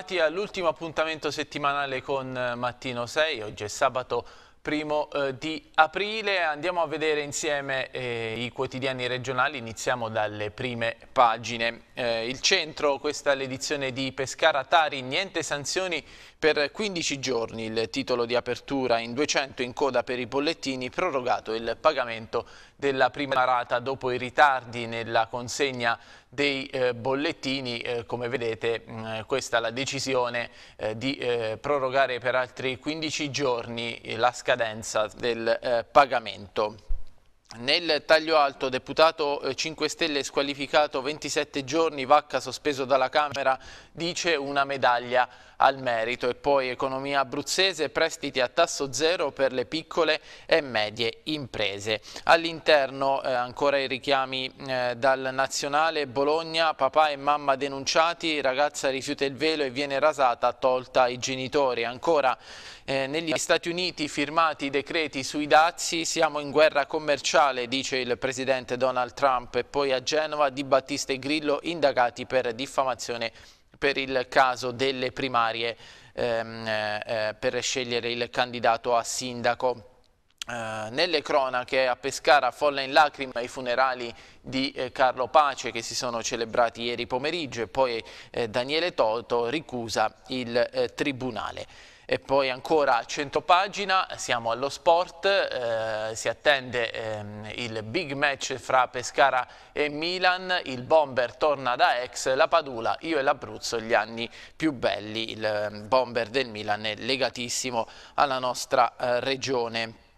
Bentrovati all'ultimo appuntamento settimanale con Mattino 6, oggi è sabato primo eh, di aprile. Andiamo a vedere insieme eh, i quotidiani regionali, iniziamo dalle prime pagine. Eh, il centro, questa è l'edizione di Pescara Tari, niente sanzioni per 15 giorni, il titolo di apertura in 200 in coda per i bollettini, prorogato il pagamento della prima rata dopo i ritardi nella consegna dei eh, bollettini, eh, come vedete mh, mm, questa è la decisione eh, di eh, prorogare per altri 15 giorni la scadenza del eh, pagamento. Nel taglio alto, deputato 5 eh, Stelle squalificato 27 giorni, Vacca sospeso dalla Camera, dice una medaglia al merito e poi economia abruzzese, prestiti a tasso zero per le piccole e medie imprese. All'interno eh, ancora i richiami eh, dal nazionale, Bologna, papà e mamma denunciati, ragazza rifiuta il velo e viene rasata, tolta ai genitori. Ancora eh, negli Stati Uniti firmati i decreti sui dazi, siamo in guerra commerciale, dice il presidente Donald Trump, e poi a Genova Di Battista e Grillo indagati per diffamazione per il caso delle primarie ehm, eh, per scegliere il candidato a sindaco. Uh, nelle cronache a Pescara folla in lacrime ai funerali di eh, Carlo Pace che si sono celebrati ieri pomeriggio e poi eh, Daniele Toto ricusa il eh, tribunale. E poi ancora a 100 pagina, siamo allo sport, eh, si attende ehm, il big match fra Pescara e Milan, il bomber torna da ex, la Padula, io e l'Abruzzo, gli anni più belli, il ehm, bomber del Milan è legatissimo alla nostra eh, regione.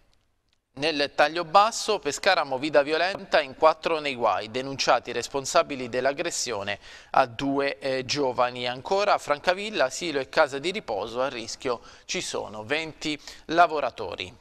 Nel taglio basso, Pescara movida violenta in quattro nei guai, denunciati responsabili dell'aggressione a due eh, giovani. Ancora Francavilla, asilo e casa di riposo, a rischio ci sono 20 lavoratori.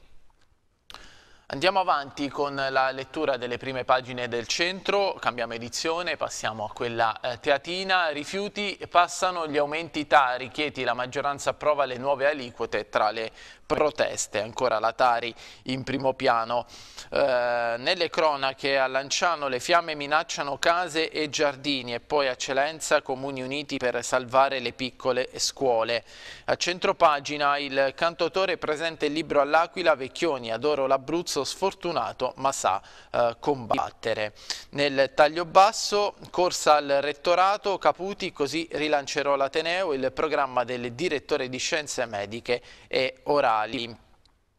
Andiamo avanti con la lettura delle prime pagine del centro, cambiamo edizione, passiamo a quella eh, teatina. Rifiuti passano gli aumenti tari, Chieti la maggioranza approva le nuove aliquote tra le proteste, ancora la Tari in primo piano. Eh, nelle cronache a Lanciano le fiamme minacciano case e giardini e poi a Celenza comuni uniti per salvare le piccole scuole. A centropagina il cantautore presenta il libro all'Aquila Vecchioni, adoro l'Abruzzo sfortunato ma sa eh, combattere. Nel taglio basso corsa al rettorato Caputi così rilancerò l'Ateneo il programma del direttore di scienze mediche e orali Italy.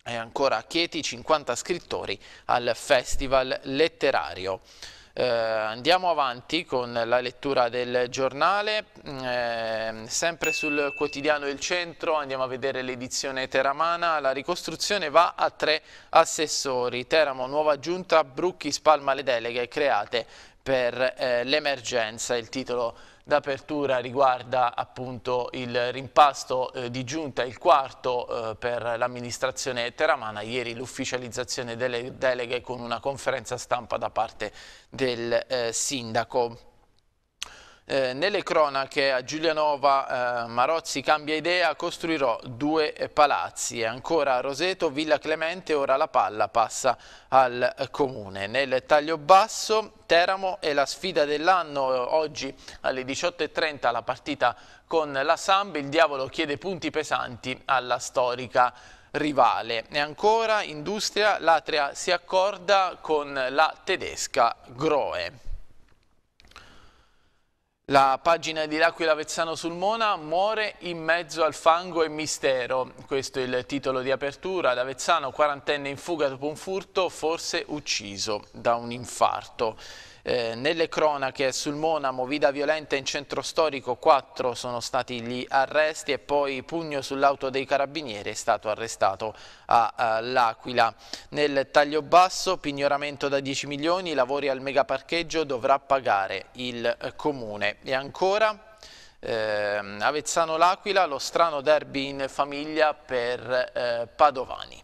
E ancora a Chieti 50 scrittori al Festival Letterario. Eh, andiamo avanti con la lettura del giornale, eh, sempre sul quotidiano Il Centro, andiamo a vedere l'edizione teramana, la ricostruzione va a tre assessori, Teramo nuova giunta, Brucchi spalma le deleghe create per eh, l'emergenza, il titolo d'apertura riguarda appunto il rimpasto eh, di giunta, il quarto eh, per l'amministrazione teramana, ieri l'ufficializzazione delle deleghe con una conferenza stampa da parte del eh, sindaco. Eh, nelle cronache a Giulianova eh, Marozzi cambia idea, costruirò due palazzi e ancora Roseto, Villa Clemente, ora la palla passa al comune. Nel taglio basso Teramo è la sfida dell'anno, oggi alle 18.30 la partita con la Samb, il diavolo chiede punti pesanti alla storica rivale. E ancora Industria, l'Atria si accorda con la tedesca Groe. La pagina di L'Aquila Vezzano sul Mona muore in mezzo al fango e mistero. Questo è il titolo di apertura. Da Vezzano, quarantenne in fuga dopo un furto, forse ucciso da un infarto. Eh, nelle cronache sul Mona, movida violenta in centro storico, quattro sono stati gli arresti e poi pugno sull'auto dei carabinieri è stato arrestato all'Aquila. Nel taglio basso, pignoramento da 10 milioni, lavori al megaparcheggio dovrà pagare il eh, comune. E ancora... Eh, Avezzano l'Aquila, lo strano derby in famiglia per eh, Padovani.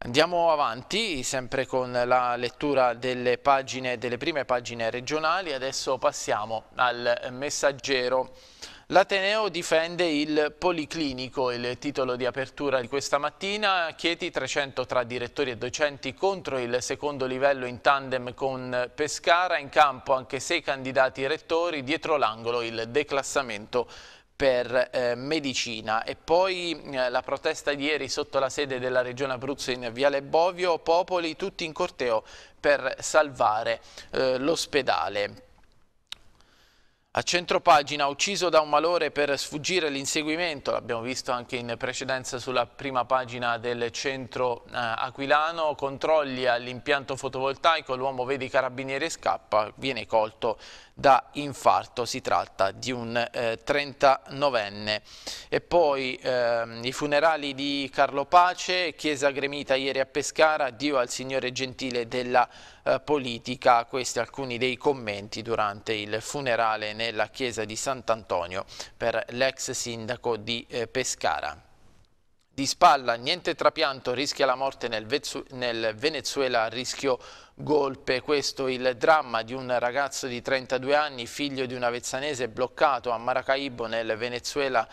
Andiamo avanti, sempre con la lettura delle, pagine, delle prime pagine regionali, adesso passiamo al messaggero. L'Ateneo difende il Policlinico, il titolo di apertura di questa mattina. Chieti 300 tra direttori e docenti contro il secondo livello in tandem con Pescara. In campo anche sei candidati rettori, dietro l'angolo il declassamento per eh, medicina e poi eh, la protesta di ieri sotto la sede della regione Abruzzo in Viale Bovio, popoli tutti in corteo per salvare eh, l'ospedale. A centropagina, ucciso da un malore per sfuggire l'inseguimento, l'abbiamo visto anche in precedenza sulla prima pagina del centro eh, aquilano, controlli all'impianto fotovoltaico, l'uomo vede i carabinieri e scappa, viene colto da infarto, si tratta di un eh, 39enne. E poi eh, i funerali di Carlo Pace, chiesa gremita ieri a Pescara, Dio al Signore Gentile della eh, politica, questi alcuni dei commenti durante il funerale nella chiesa di Sant'Antonio per l'ex sindaco di eh, Pescara. Di spalla, niente trapianto, rischia la morte nel, nel Venezuela rischio golpe. Questo il dramma di un ragazzo di 32 anni, figlio di una vezzanese bloccato a Maracaibo nel Venezuela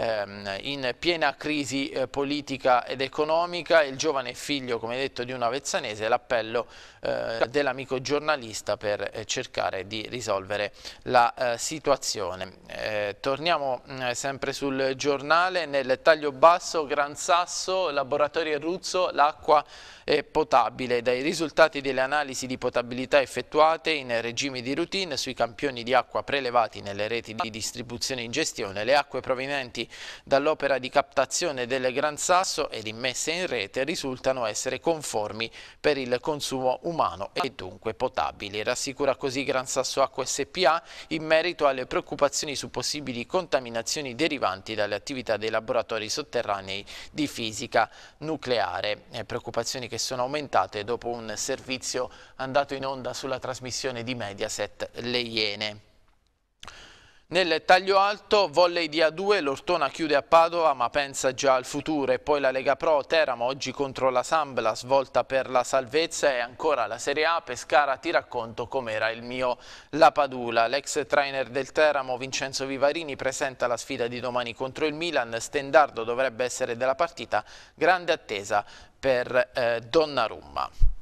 in piena crisi eh, politica ed economica, il giovane figlio, come detto, di una vezzanese, l'appello eh, dell'amico giornalista per eh, cercare di risolvere la situazione. Torniamo mm, sempre sul giornale, nel taglio basso, Gran Sasso, Laboratorio Ruzzo, l'acqua è potabile. Dai risultati delle analisi di potabilità effettuate in regime di routine sui campioni di acqua prelevati nelle reti di distribuzione in gestione, le acque provenienti dall'opera di captazione del Gran Sasso ed immesse in rete risultano essere conformi per il consumo umano e dunque potabili. Rassicura così Gran Sasso Acqua SPA in merito alle preoccupazioni su possibili contaminazioni derivanti dalle attività dei laboratori sotterranei di fisica nucleare. Eh, preoccupazioni che sono aumentate dopo un servizio andato in onda sulla trasmissione di Mediaset Le Iene. Nel taglio alto, volley di A2, l'Ortona chiude a Padova ma pensa già al futuro e poi la Lega Pro Teramo oggi contro la Samb, la svolta per la salvezza e ancora la Serie A, Pescara ti racconto com'era il mio Lapadula. L'ex trainer del Teramo Vincenzo Vivarini presenta la sfida di domani contro il Milan, Stendardo dovrebbe essere della partita, grande attesa per eh, Donnarumma.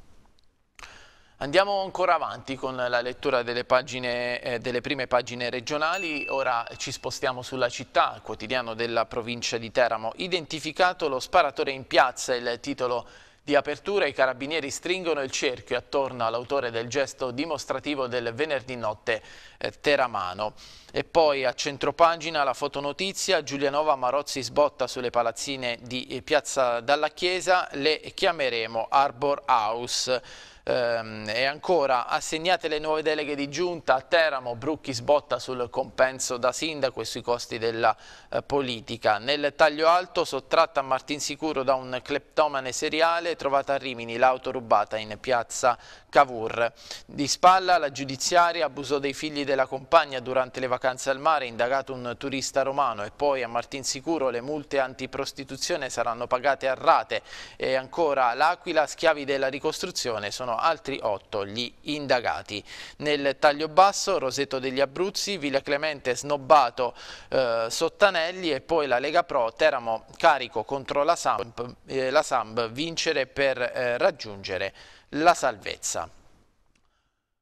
Andiamo ancora avanti con la lettura delle, pagine, eh, delle, prime pagine regionali, ora ci spostiamo sulla città, il quotidiano della provincia di Teramo. Identificato lo sparatore in piazza, il titolo di apertura, i carabinieri stringono il cerchio attorno all'autore del gesto dimostrativo del venerdì notte eh, teramano. E poi a centropagina la fotonotizia, Giulianova Marozzi sbotta sulle palazzine di eh, Piazza Dalla Chiesa, le chiameremo Arbor House ehm, e ancora assegnate le nuove deleghe di giunta a Teramo, Brucchi sbotta sul compenso da sindaco e sui costi della eh, politica. Nel taglio alto sottratta a Martin Sicuro da un cleptomane seriale trovata a Rimini l'auto rubata in piazza Cavour. Di spalla la giudiziaria abusò dei figli della compagna durante le vacanze al mare, indagato un turista romano e poi a Martin Sicuro le multe antiprostituzione saranno pagate a rate e ancora l'Aquila, schiavi della ricostruzione, sono altri otto gli indagati. Nel taglio basso Roseto degli Abruzzi, Villa Clemente snobbato eh, Sottanelli e poi la Lega Pro, Teramo carico contro la Samb, eh, la Samb vincere per eh, raggiungere la salvezza.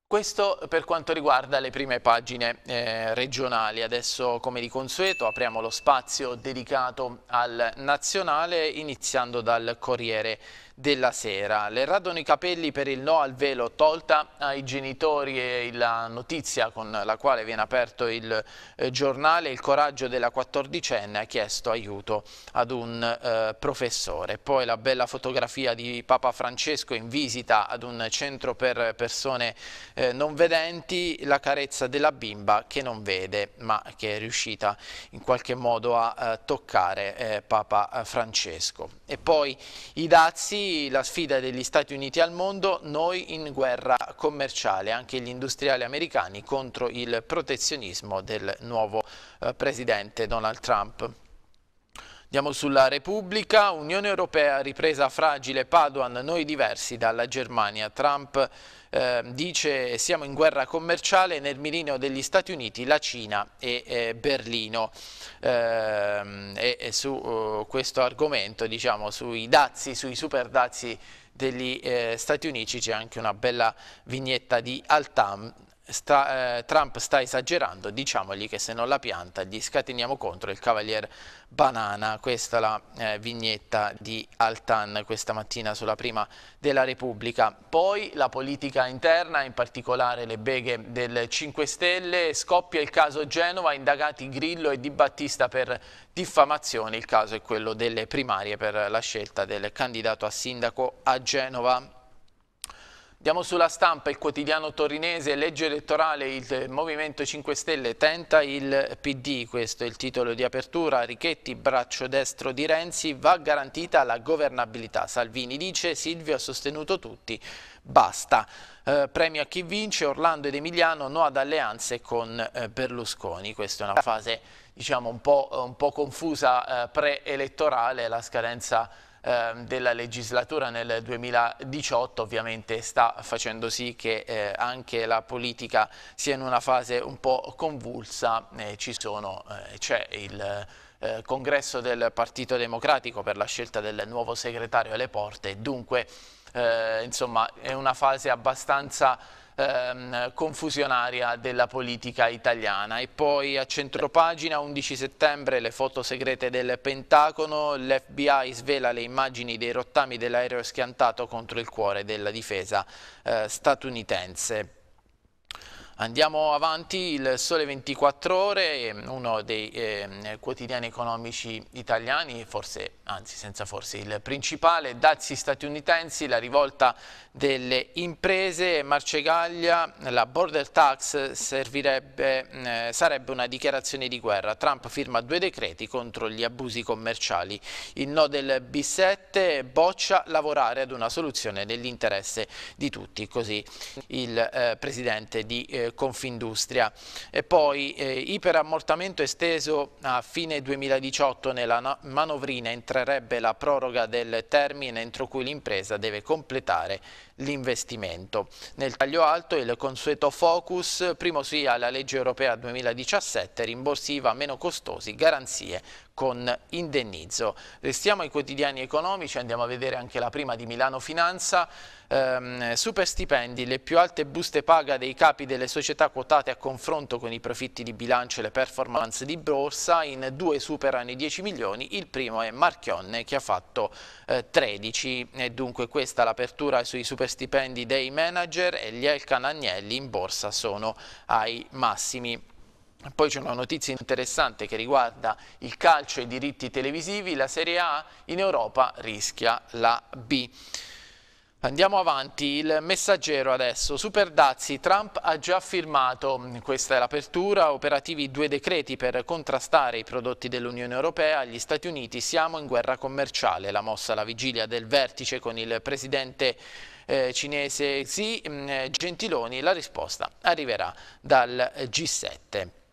Questo per quanto riguarda le prime pagine eh, regionali. Adesso, come di consueto, apriamo lo spazio dedicato al nazionale, iniziando dal Corriere della Sera. Le radono i capelli per il no al velo tolta ai genitori e la notizia con la quale viene aperto il eh, giornale, il coraggio della quattordicenne ha chiesto aiuto ad un eh, professore. Poi la bella fotografia di Papa Francesco in visita ad un centro per persone eh, non vedenti, la carezza della bimba che non vede ma che è riuscita in qualche modo a eh, toccare eh, Papa Francesco. E poi i dazi la sfida degli Stati Uniti al mondo, noi in guerra commerciale, anche gli industriali americani contro il protezionismo del nuovo eh, presidente Donald Trump. Andiamo sulla Repubblica, Unione Europea ripresa fragile, Paduan, noi diversi dalla Germania, Trump eh, dice siamo in guerra commerciale nel mirino degli Stati Uniti, la Cina e eh, Berlino. Eh, e, e, su uh, questo argomento, diciamo sui dazi, sui super dazi degli eh, Stati Uniti c'è anche una bella vignetta di Altam sta, eh, Trump sta esagerando, diciamogli che se non la pianta gli scateniamo contro il cavalier Banana, questa è la eh, vignetta di Altan questa mattina sulla prima della Repubblica. Poi la politica interna, in particolare le beghe del 5 Stelle, scoppia il caso Genova, indagati Grillo e Di Battista per diffamazione, il caso è quello delle primarie per la scelta del candidato a sindaco a Genova. Andiamo sulla stampa, il quotidiano torinese, legge elettorale, il Movimento 5 Stelle tenta il PD, questo è il titolo di apertura, Richetti, braccio destro di Renzi, va garantita la governabilità. Salvini dice, Silvio ha sostenuto tutti, basta. Eh, premio a chi vince, Orlando ed Emiliano, no ad alleanze con eh, Berlusconi. Questa è una fase diciamo, un, po', un po confusa eh, pre-elettorale, la scadenza della legislatura nel 2018 ovviamente sta facendo sì che eh, anche la politica sia in una fase un po' convulsa, eh, c'è il eh, congresso del Partito Democratico per la scelta del nuovo segretario alle porte, dunque eh, insomma è una fase abbastanza ehm, confusionaria della politica italiana. E poi a centropagina, 11 settembre, le foto segrete del Pentagono, l'FBI svela le immagini dei rottami dell'aereo schiantato contro il cuore della difesa eh, statunitense. Andiamo avanti, il Sole 24 Ore, uno dei eh, quotidiani economici italiani, forse, anzi senza forse, il principale, dazi statunitensi, la rivolta delle imprese, Marcegaglia, la border tax eh, sarebbe una dichiarazione di guerra, Trump firma due decreti contro gli abusi commerciali, il no del B7 boccia lavorare ad una soluzione nell'interesse di tutti, così il eh, presidente di eh, Confindustria. E poi eh, iperammortamento esteso a fine 2018 nella manovrina entrerebbe la proroga del termine entro cui l'impresa deve completare l'investimento. Nel taglio alto il consueto focus, primo sì alla legge europea 2017, rimborsi IVA meno costosi, garanzie con indennizzo. Restiamo ai quotidiani economici, andiamo a vedere anche la prima di Milano Finanza, ehm, super stipendi, le più alte buste paga dei capi delle società quotate a confronto con i profitti di bilancio e le performance di borsa, in due superano i 10 milioni, il primo è Marchionne che ha fatto eh, 13 e dunque questa l'apertura sui super stipendi dei manager e gli Elkan Agnelli in borsa sono ai massimi. Poi c'è una notizia interessante che riguarda il calcio e i diritti televisivi, la Serie A in Europa rischia la B. Andiamo avanti, il messaggero adesso, Super Dazi, Trump ha già firmato, questa è l'apertura, operativi due decreti per contrastare i prodotti dell'Unione Europea. Agli Stati Uniti, siamo in guerra commerciale, la mossa alla vigilia del vertice con il presidente eh, cinese Xi Gentiloni, la risposta arriverà dal G7.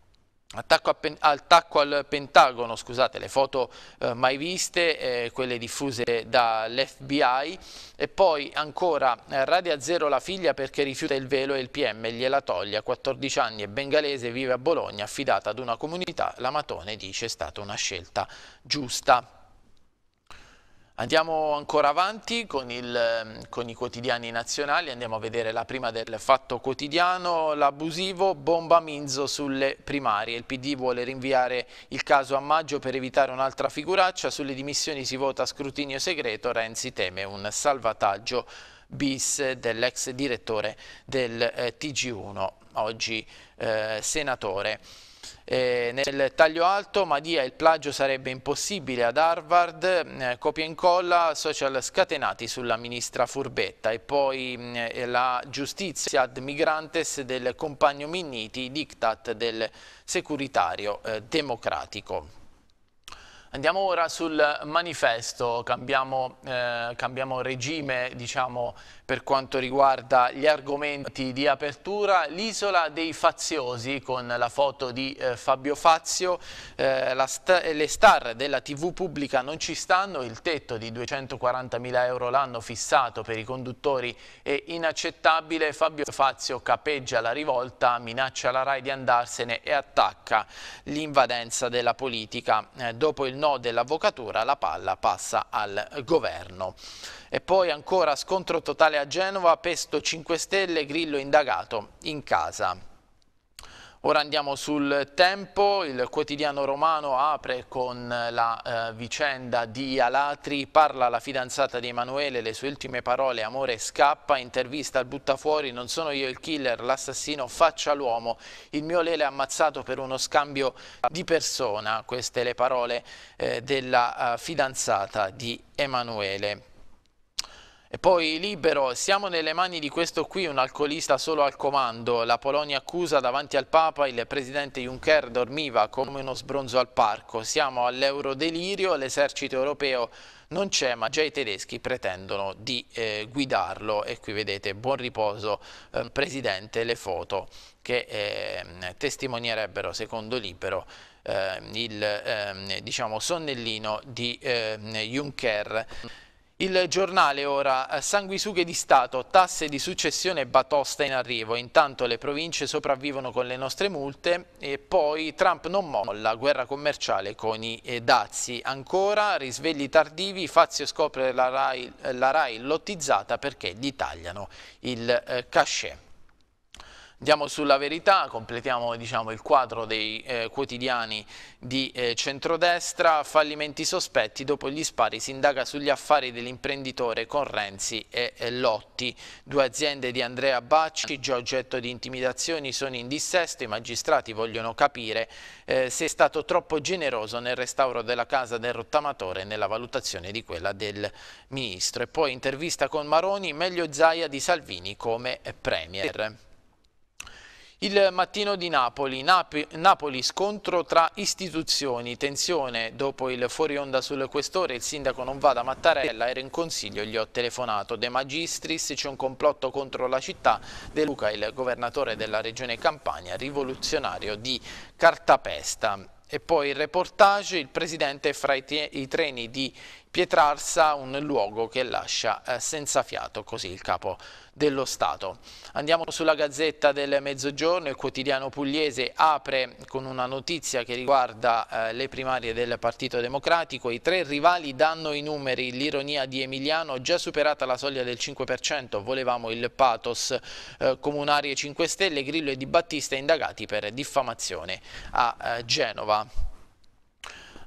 Attacco, attacco, al Pentagono, scusate, le foto eh, mai viste, eh, quelle diffuse dall'FBI e poi ancora eh, radia zero la figlia perché rifiuta il velo e il PM gliela toglie, a 14 anni è bengalese, vive a Bologna, affidata ad una comunità, la Matone dice è stata una scelta giusta. Andiamo ancora avanti con, il, con, i quotidiani nazionali, andiamo a vedere la prima del Fatto Quotidiano, l'abusivo bomba Minzo sulle primarie, il PD vuole rinviare il caso a maggio per evitare un'altra figuraccia, sulle dimissioni si vota a scrutinio segreto, Renzi teme un salvataggio bis dell'ex direttore del eh, TG1, oggi eh, senatore. Eh, nel taglio alto Madia il plagio sarebbe impossibile ad Harvard, eh, copia e incolla, social scatenati sulla ministra Furbetta e poi eh, la giustizia ad migrantes del compagno Minniti, diktat del securitario democratico. Andiamo ora sul manifesto, cambiamo, eh, cambiamo regime diciamo, per quanto riguarda gli argomenti di apertura. L'isola dei faziosi con la foto di eh, Fabio Fazio, eh, sta le star della tv pubblica non ci stanno, il tetto di 240 mila euro l'anno fissato per i conduttori è inaccettabile, Fabio Fazio capeggia la rivolta, minaccia la RAI di andarsene e attacca l'invadenza della politica. Eh, dopo il no dell'avvocatura la palla passa al governo. E poi ancora scontro totale a Genova, Pesto 5 Stelle, Grillo indagato in casa. Ora andiamo sul tempo, il quotidiano romano apre con la eh, vicenda di Alatri, parla la fidanzata di Emanuele, le sue ultime parole, amore scappa, intervista al buttafuori, non sono io il killer, l'assassino, faccia l'uomo, il mio Lele ammazzato per uno scambio di persona, queste le parole eh, della uh, fidanzata di Emanuele. E poi libero, siamo nelle mani di questo qui, un alcolista solo al comando. La Polonia accusa davanti al Papa, il presidente Juncker dormiva come uno sbronzo al parco. Siamo all'eurodelirio, l'esercito europeo non c'è ma già i tedeschi pretendono di eh, guidarlo e qui vedete buon riposo eh, presidente le foto che eh, testimonierebbero secondo Libero ehm, il ehm, diciamo, sonnellino di ehm, Juncker. Il giornale ora, eh, sanguisughe di Stato, tasse di successione batosta in arrivo, intanto le province sopravvivono con le nostre multe e poi Trump non molla, guerra commerciale con i eh, dazi. Ancora risvegli tardivi, Fazio scopre la RAI, la RAI lottizzata perché gli tagliano il eh, cachet. Andiamo sulla verità, completiamo diciamo, il quadro dei eh, quotidiani di eh, centrodestra, fallimenti sospetti, dopo gli spari si indaga sugli affari dell'imprenditore con Renzi e eh, Lotti. Due aziende di Andrea Bacci, già oggetto di intimidazioni, sono in dissesto, i magistrati vogliono capire eh, se è stato troppo generoso nel restauro della casa del rottamatore e nella valutazione di quella del ministro. E poi intervista con Maroni, meglio Zaia di Salvini come Premier. Il mattino di Napoli, Napi Napoli scontro tra istituzioni, tensione dopo il fuori onda sul questore, il sindaco non va da Mattarella, era in consiglio, gli ho telefonato. De Magistris, c'è un complotto contro la città, De Luca il governatore della regione Campania, rivoluzionario di Cartapesta. E poi il reportage, il presidente fra i, i treni di Pietrarsa, un luogo che lascia eh, senza fiato, così il capo dello Stato. Andiamo sulla Gazzetta del Mezzogiorno, il quotidiano pugliese apre con una notizia che riguarda eh, le primarie del Partito Democratico, i tre rivali danno i numeri, l'ironia di Emiliano, già superata la soglia del 5%, volevamo il pathos, eh, Comunarie 5 Stelle, Grillo e Di Battista indagati per diffamazione a eh, Genova.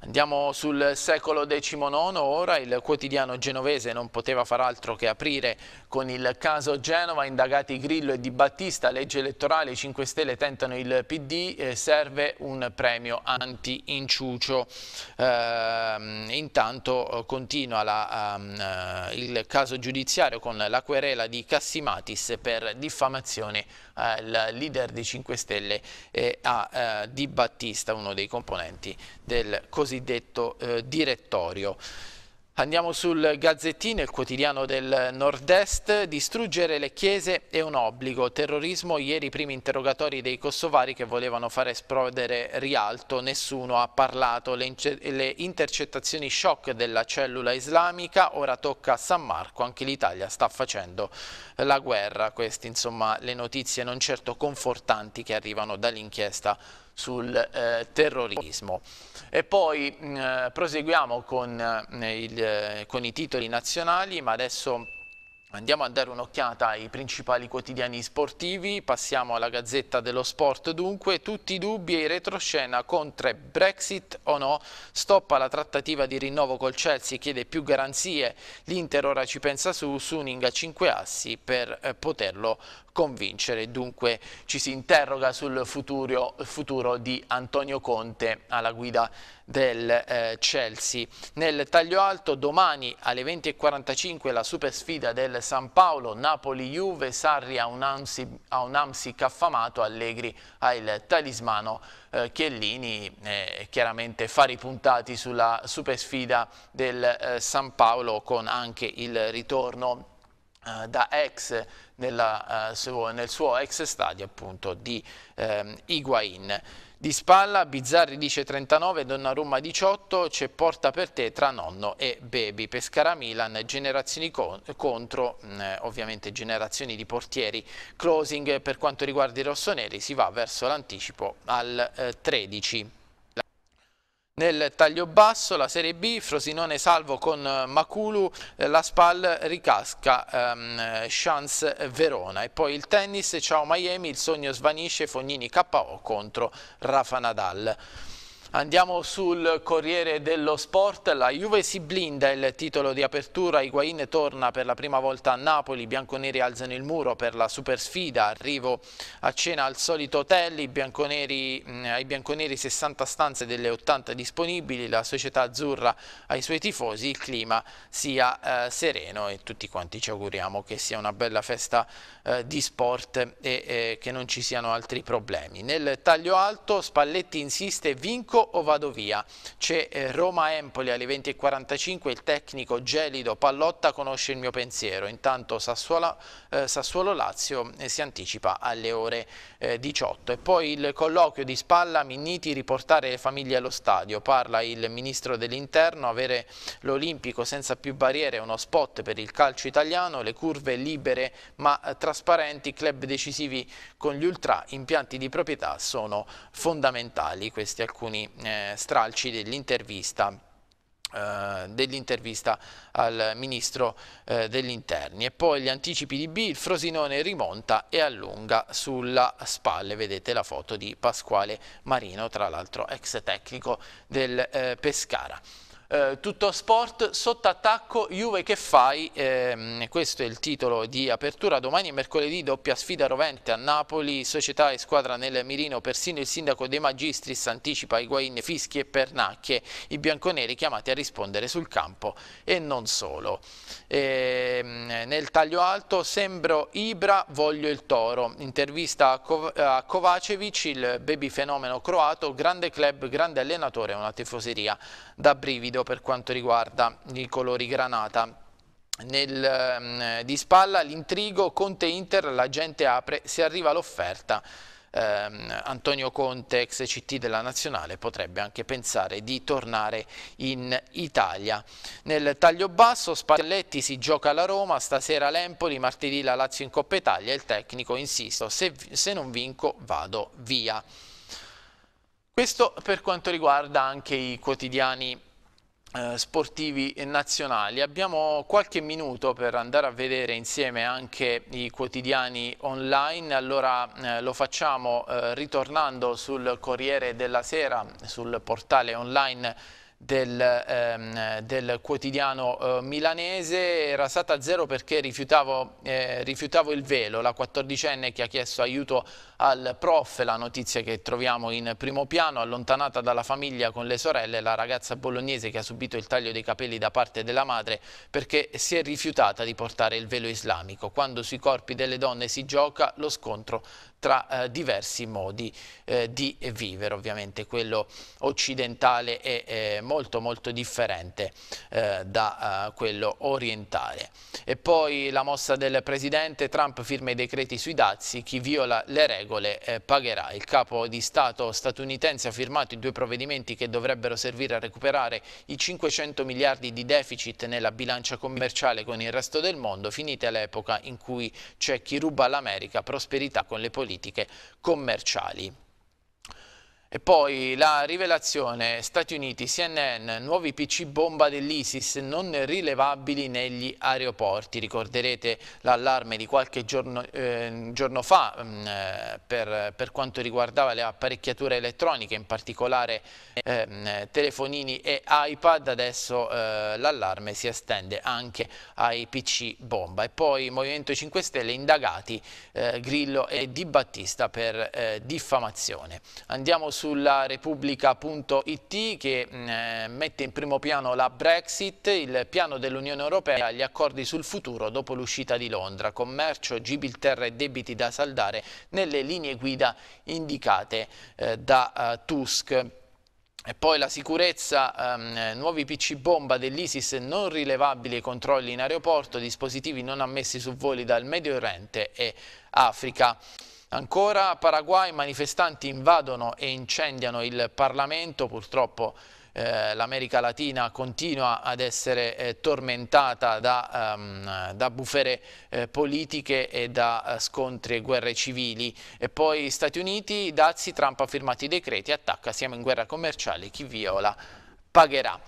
Andiamo sul secolo XIX, ora il quotidiano genovese non poteva far altro che aprire con il caso Genova, indagati Grillo e Di Battista, legge elettorale, i 5 Stelle tentano il PD, eh, serve un premio anti-inciucio. Eh, intanto eh, continua la, um, il caso giudiziario con la querela di Cassimatis per diffamazione al leader dei 5 Stelle e a eh, Di Battista, uno dei componenti del cosiddetto eh, direttorio. Andiamo sul Gazzettino, il quotidiano del nord-est. Distruggere le chiese è un obbligo. Terrorismo, ieri i primi interrogatori dei kosovari che volevano far esplodere Rialto. Nessuno ha parlato. Le, intercettazioni shock della cellula islamica. Ora tocca a San Marco. Anche l'Italia sta facendo la guerra. Queste insomma le notizie non certo confortanti che arrivano dall'inchiesta sul eh, terrorismo. E poi mh, eh, proseguiamo con, eh, il, eh, con i titoli nazionali, ma adesso Andiamo a dare un'occhiata ai principali quotidiani sportivi, passiamo alla Gazzetta dello Sport. Dunque, tutti i dubbi e i retroscena contro Brexit o no, stoppa la trattativa di rinnovo col Chelsea, chiede più garanzie, l'Inter ora ci pensa su, Suning a 5 assi per eh, poterlo convincere, dunque ci si interroga sul futuro, futuro di Antonio Conte alla guida del eh, Chelsea. Nel taglio alto domani alle 20.45 la super sfida del San Paolo, Napoli-Juve, Sarri a un, Amsi, a un Amsic affamato, Allegri ha il talismano eh, Chiellini, eh, chiaramente fari puntati sulla super sfida del eh, San Paolo con anche il ritorno eh, da ex nella, suo, nel suo ex stadio appunto di um, Higuain. Di spalla Bizzarri dice 39, Donnarumma 18, c'è porta per te tra nonno e baby. Pescara Milan, generazioni con contro, mh, mm, ovviamente generazioni di portieri. Closing per quanto riguarda i rossoneri si va verso l'anticipo al eh, 13. Nel taglio basso la Serie B, Frosinone salvo con eh, Maculu, eh, la SPAL ricasca ehm, Chance Verona e poi il tennis, ciao Miami, il sogno svanisce, Fognini KO contro Rafa Nadal. Andiamo sul Corriere dello Sport, la Juve si blinda il titolo di apertura, Higuain torna per la prima volta a Napoli, bianconeri alzano il muro per la super sfida, arrivo a cena al solito hotel, i bianconeri, mm, ai bianconeri 60 stanze delle 80 disponibili, la società azzurra ai suoi tifosi, il clima sia eh, sereno e tutti quanti ci auguriamo che sia una bella festa eh, di sport e eh, che non ci siano altri problemi. Nel taglio alto Spalletti insiste, vinco o vado via. C'è eh, Roma-Empoli alle 20.45, il tecnico gelido Pallotta conosce il mio pensiero, intanto eh, Sassuolo-Lazio eh, si anticipa alle ore 18 e poi il colloquio di Spalla, Minniti, riportare le famiglie allo stadio, parla il ministro dell'interno, avere l'Olimpico senza più barriere è uno spot per il calcio italiano, le curve libere ma trasparenti, club decisivi con gli ultra, impianti di proprietà sono fondamentali, questi alcuni eh, stralci dell'intervista Uh, dell'intervista al ministro uh, degli interni e poi gli anticipi di B, il Frosinone rimonta e allunga sulla spalle, vedete la foto di Pasquale Marino, tra l'altro ex tecnico del uh, Pescara. Eh, tutto sport, sotto attacco, Juve che fai? Eh, questo è il titolo di apertura. Domani è mercoledì, doppia sfida rovente a Napoli, società e squadra nel mirino, persino il sindaco De Magistris anticipa Higuain, fischi e pernacchie, i bianconeri chiamati a rispondere sul campo e non solo. Eh, nel taglio alto, sembro Ibra, voglio il toro. Intervista a, Kov a Kovacevic, il baby fenomeno croato, grande club, grande allenatore, una tifoseria da brivido rigido per quanto riguarda i colori granata. Nel, um, di spalla l'intrigo Conte-Inter, la gente apre, se arriva l'offerta. Um, Antonio Conte, ex CT della Nazionale, potrebbe anche pensare di tornare in Italia. Nel taglio basso Spalletti si gioca alla Roma, stasera l'Empoli, martedì la Lazio in Coppa Italia, il tecnico insisto, se, se non vinco vado via. Questo per quanto riguarda anche i quotidiani sportivi nazionali. Abbiamo qualche minuto per andare a vedere insieme anche i quotidiani online, allora eh, lo facciamo eh, ritornando sul Corriere della Sera, sul portale online del, ehm, del quotidiano eh, milanese era stata zero perché rifiutavo, eh, rifiutavo, il velo, la quattordicenne che ha chiesto aiuto al prof, la notizia che troviamo in primo piano, allontanata dalla famiglia con le sorelle, la ragazza bolognese che ha subito il taglio dei capelli da parte della madre perché si è rifiutata di portare il velo islamico. Quando sui corpi delle donne si gioca, lo scontro tra eh, diversi modi eh, di vivere, ovviamente quello occidentale è eh, molto molto differente eh, da eh, quello orientale. E poi la mossa del presidente Trump firma i decreti sui dazi, chi viola le regole eh, pagherà. Il capo di Stato statunitense ha firmato i due provvedimenti che dovrebbero servire a recuperare i 500 miliardi di deficit nella bilancia commerciale con il resto del mondo, finite l'epoca in cui c'è chi ruba all'America prosperità con le politiche politiche commerciali. E poi la rivelazione, Stati Uniti, CNN, nuovi PC bomba dell'ISIS non rilevabili negli aeroporti. Ricorderete l'allarme di qualche giorno, eh, giorno fa mh, mm, eh, per, per, quanto riguardava le apparecchiature elettroniche, in particolare eh, telefonini e iPad. Adesso eh, l'allarme si estende anche ai PC bomba. E poi Movimento 5 Stelle indagati eh, Grillo e Di Battista per eh, diffamazione. Andiamo su sulla Repubblica.it che mm, eh, mette in primo piano la Brexit, il piano dell'Unione Europea, gli accordi sul futuro dopo l'uscita di Londra, commercio, Gibilterra e debiti da saldare nelle linee guida indicate eh, da uh, Tusk. E poi la sicurezza, ehm, nuovi PC bomba dell'ISIS non rilevabili controlli in aeroporto, dispositivi non ammessi su voli dal Medio Oriente e Africa. Ancora Paraguay, manifestanti invadono e incendiano il Parlamento, purtroppo eh, l'America Latina continua ad essere eh, tormentata da, um, da bufere eh, politiche e da uh, scontri e guerre civili. E poi Stati Uniti, dazi, Trump ha firmato i decreti, attacca, siamo in guerra commerciale, chi viola pagherà.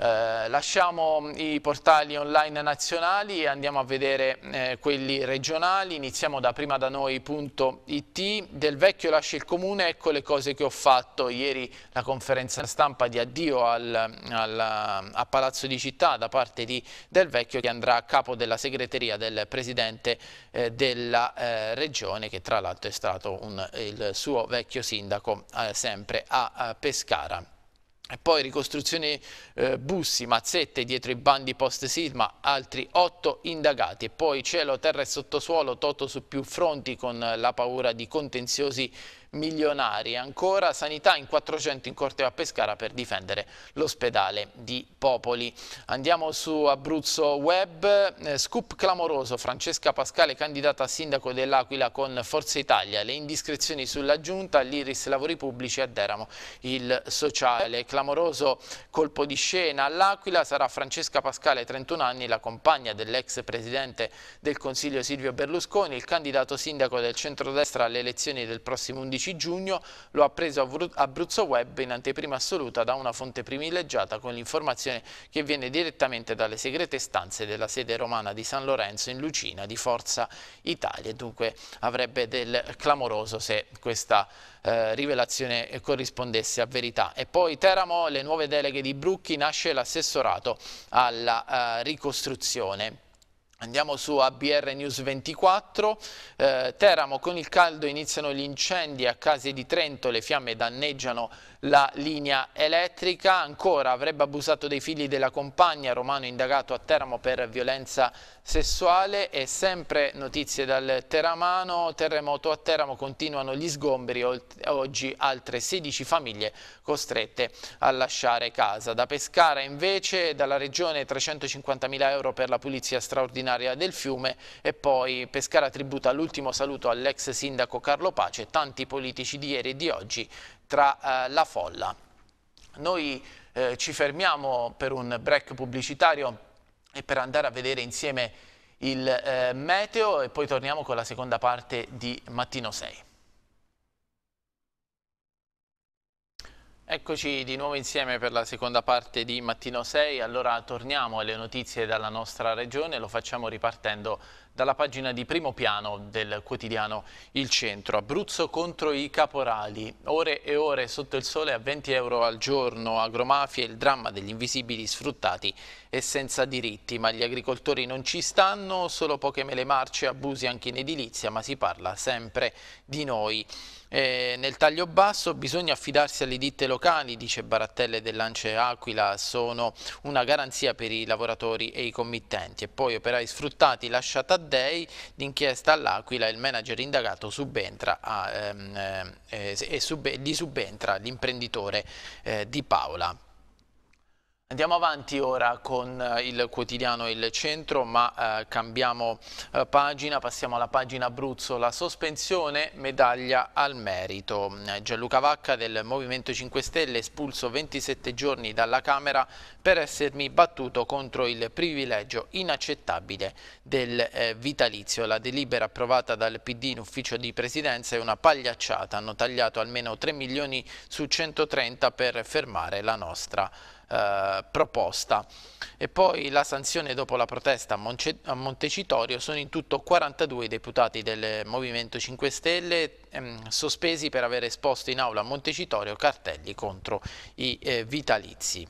Eh, lasciamo i portali online nazionali e andiamo a vedere eh, quelli regionali. Iniziamo da prima da noi.it. Del vecchio lascia il comune, ecco le cose che ho fatto. Ieri la conferenza stampa di addio al, al, a Palazzo di Città da parte di Del Vecchio che andrà a capo della segreteria del presidente eh, della eh, regione che tra l'altro è stato un, il suo vecchio sindaco eh, sempre a, a Pescara. E poi ricostruzione eh, Bussi, Mazzette dietro i bandi post-sisma, altri otto indagati. E poi cielo, terra e sottosuolo, Toto su più fronti con la paura di contenziosi milionari. Ancora sanità in 400 in corte a Pescara per difendere l'ospedale di Popoli. Andiamo su Abruzzo Web, eh, scoop clamoroso, Francesca Pascale candidata a sindaco dell'Aquila con Forza Italia, le indiscrezioni sulla giunta, l'Iris Lavori Pubblici a Deramo, il sociale. Clamoroso colpo di scena all'Aquila sarà Francesca Pascale, 31 anni, la compagna dell'ex presidente del Consiglio Silvio Berlusconi, il candidato sindaco del centrodestra alle elezioni del prossimo 11 11 giugno lo ha preso Abruzzo Web in anteprima assoluta da una fonte privilegiata con l'informazione che viene direttamente dalle segrete stanze della sede romana di San Lorenzo in Lucina di Forza Italia. Dunque avrebbe del clamoroso se questa eh, rivelazione corrispondesse a verità. E poi Teramo, le nuove deleghe di Brucchi, nasce l'assessorato alla eh, ricostruzione. Andiamo su ABR News 24, eh, Teramo con il caldo iniziano gli incendi a case di Trento, le fiamme danneggiano la linea elettrica, ancora avrebbe abusato dei figli della compagna, Romano indagato a Teramo per violenza sessuale. E sempre notizie dal Teramano, terremoto a Teramo, continuano gli sgomberi, oggi altre 16 famiglie costrette a lasciare casa. Da Pescara invece dalla regione 350.000 euro per la pulizia straordinaria del fiume. E poi Pescara tributa l'ultimo saluto all'ex sindaco Carlo Pace, tanti politici di ieri e di oggi tra eh, la folla. Noi eh, ci fermiamo per un break pubblicitario e per andare a vedere insieme il eh, meteo e poi torniamo con la seconda parte di Mattino 6. Eccoci di nuovo insieme per la seconda parte di Mattino 6, allora torniamo alle notizie dalla nostra regione, lo facciamo ripartendo dalla pagina di primo piano del quotidiano Il Centro. Abruzzo contro i caporali, ore e ore sotto il sole a 20 euro al giorno, agromafia, il dramma degli invisibili sfruttati e senza diritti, ma gli agricoltori non ci stanno, solo poche mele marce, abusi anche in edilizia, ma si parla sempre di noi. Eh, nel taglio basso bisogna affidarsi alle ditte locali, dice Barattelle dell'Ance Aquila, sono una garanzia per i lavoratori e i committenti. E poi operai sfruttati lascia Taddei, d'inchiesta all'Aquila il manager indagato subentra a, ehm, eh, e sub gli subentra l'imprenditore eh, di Paola. Andiamo avanti ora con eh, il quotidiano Il Centro, ma eh, cambiamo eh, pagina, passiamo alla pagina Abruzzo, la sospensione medaglia al merito. Eh, Gianluca Vacca del Movimento 5 Stelle espulso 27 giorni dalla Camera per essermi battuto contro il privilegio inaccettabile del eh, vitalizio. La delibera approvata dal PD in ufficio di presidenza è una pagliacciata, hanno tagliato almeno 3 milioni su 130 per fermare la nostra eh, proposta. E poi la sanzione dopo la protesta a, Montecitorio sono in tutto 42 i deputati del Movimento 5 Stelle ehm, sospesi per aver esposto in aula a Montecitorio cartelli contro i eh, vitalizi.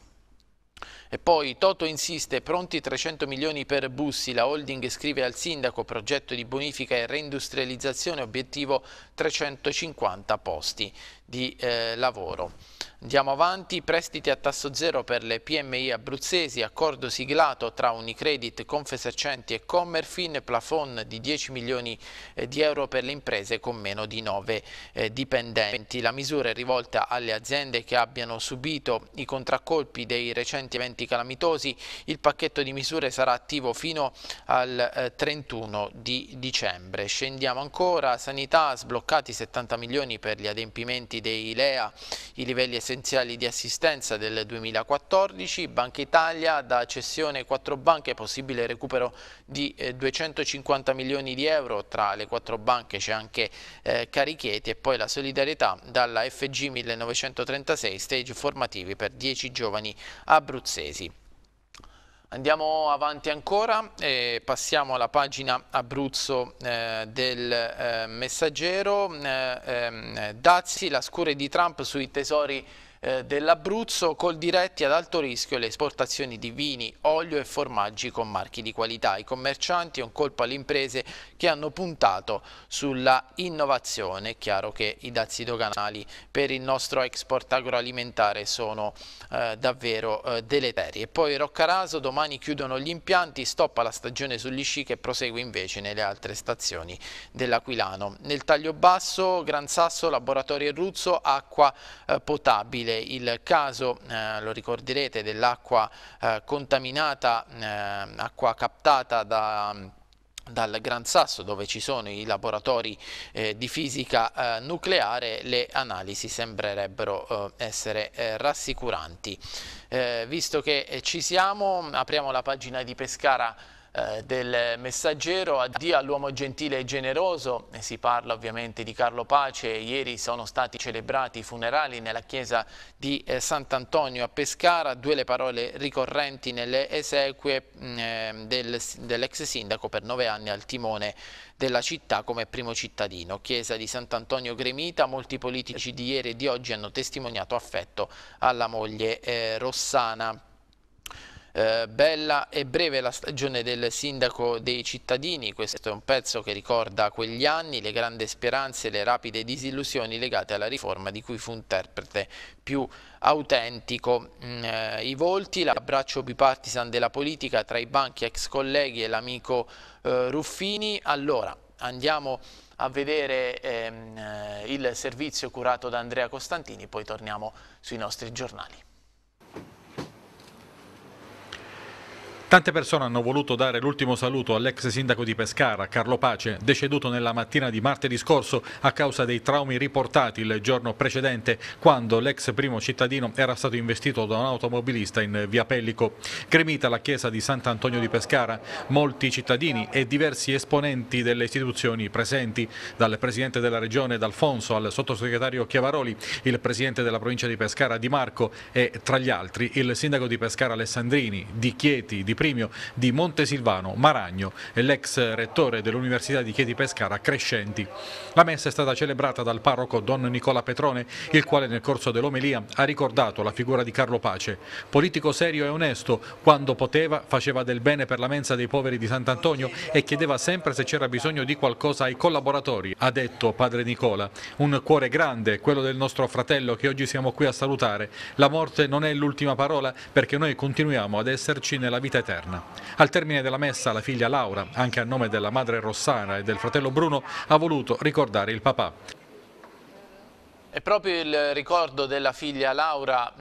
E poi Toto insiste, pronti 300 milioni per Bussi, la holding scrive al sindaco, progetto di bonifica e reindustrializzazione, obiettivo 350 posti di eh, lavoro. Andiamo avanti, prestiti a tasso zero per le PMI abruzzesi, accordo siglato tra Unicredit, Confesercenti e Commerfin, plafond di 10 milioni eh, di euro per le imprese con meno di 9 eh, dipendenti. La misura è rivolta alle aziende che abbiano subito i contraccolpi dei recenti eventi calamitosi. Il pacchetto di misure sarà attivo fino al 31 eh, di dicembre. Scendiamo ancora, sanità, sbloccati 70 milioni per gli adempimenti dei LEA, i livelli essenziali essenziali di assistenza del 2014, Banca Italia da cessione 4 banche, possibile recupero di eh, 250 milioni di euro, tra le 4 banche c'è anche eh, Caricheti e poi la solidarietà dalla FG 1936, stage formativi per 10 giovani abruzzesi. Andiamo avanti ancora e passiamo alla pagina Abruzzo eh, del eh, Messaggero. Eh, ehm, Dazzi, la scure di Trump sui tesori eh, dell'Abruzzo col diretti ad alto rischio le esportazioni di vini, olio e formaggi con marchi di qualità. I commercianti un colpo alle imprese che hanno puntato sulla innovazione. È chiaro che i dazi doganali per il nostro export agroalimentare sono eh, davvero eh, deleteri. E poi Roccaraso, domani chiudono gli impianti, stoppa la stagione sugli sci che prosegue invece nelle altre stazioni dell'Aquilano. Nel taglio basso, Gran Sasso, Laboratorio Ruzzo, acqua eh, potabile possibile il caso, eh, lo ricorderete, dell'acqua eh, contaminata, eh, acqua captata da dal Gran Sasso dove ci sono i laboratori eh, di fisica eh, nucleare le analisi sembrerebbero eh, essere eh, rassicuranti. Eh, visto che ci siamo apriamo la pagina di Pescara eh, del messaggero, addio all'uomo gentile e generoso, si parla ovviamente di Carlo Pace, ieri sono stati celebrati i funerali nella chiesa di eh, Sant'Antonio a Pescara, due le parole ricorrenti nelle esequie mm, eh, del, dell'ex sindaco per nove anni al timone della città come primo cittadino. Chiesa di Sant'Antonio Gremita, molti politici di ieri e di oggi hanno testimoniato affetto alla moglie eh, Rossana eh, bella e breve la stagione del sindaco dei cittadini, questo è un pezzo che ricorda quegli anni, le grandi speranze le rapide disillusioni legate alla riforma di cui fu interprete più autentico. Mm, eh, I volti, l'abbraccio bipartisan della politica tra i banchi ex colleghi e l'amico eh, Ruffini. Allora, andiamo a vedere ehm, eh, il servizio curato da Andrea Costantini, poi torniamo sui nostri giornali. Tante persone hanno voluto dare l'ultimo saluto all'ex sindaco di Pescara, Carlo Pace, deceduto nella mattina di martedì scorso a causa dei traumi riportati il giorno precedente quando l'ex primo cittadino era stato investito da un automobilista in via Pellico. Gremita la chiesa di Sant'Antonio di Pescara, molti cittadini e diversi esponenti delle istituzioni presenti, dal presidente della regione D'Alfonso al sottosegretario Chiavaroli, il presidente della provincia di Pescara Di Marco e tra gli altri il sindaco di Pescara Alessandrini, Di Chieti, Di Primio di Montesilvano, Maragno e l'ex rettore dell'Università di Chieti Pescara Crescenti. La messa è stata celebrata dal parroco Don Nicola Petrone, il quale nel corso dell'omelia ha ricordato la figura di Carlo Pace. Politico serio e onesto, quando poteva faceva del bene per la mensa dei poveri di Sant'Antonio e chiedeva sempre se c'era bisogno di qualcosa ai collaboratori, ha detto padre Nicola. Un cuore grande, quello del nostro fratello che oggi siamo qui a salutare. La morte non è l'ultima parola perché noi continuiamo ad esserci nella vita eterna eterna. Al termine della messa la figlia Laura, anche a nome della madre Rossana e del fratello Bruno, ha voluto ricordare il papà. E proprio il ricordo della figlia Laura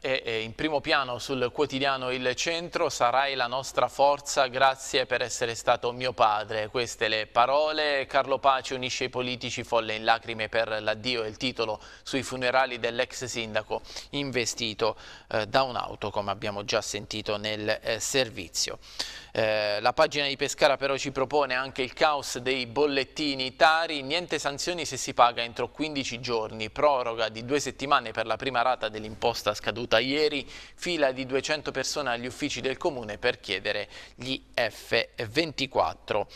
eh, è, in primo piano sul quotidiano Il Centro, sarai la nostra forza, grazie per essere stato mio padre. Queste le parole, Carlo Pace unisce i politici, folle in lacrime per l'addio e il titolo sui funerali dell'ex sindaco investito eh, da un'auto come abbiamo già sentito nel eh, servizio. Eh, la pagina di Pescara però ci propone anche il caos dei bollettini Tari, niente sanzioni se si paga entro 15 giorni giorni, proroga di due settimane per la prima rata dell'imposta scaduta ieri, fila di 200 persone agli uffici del comune per chiedere gli F24.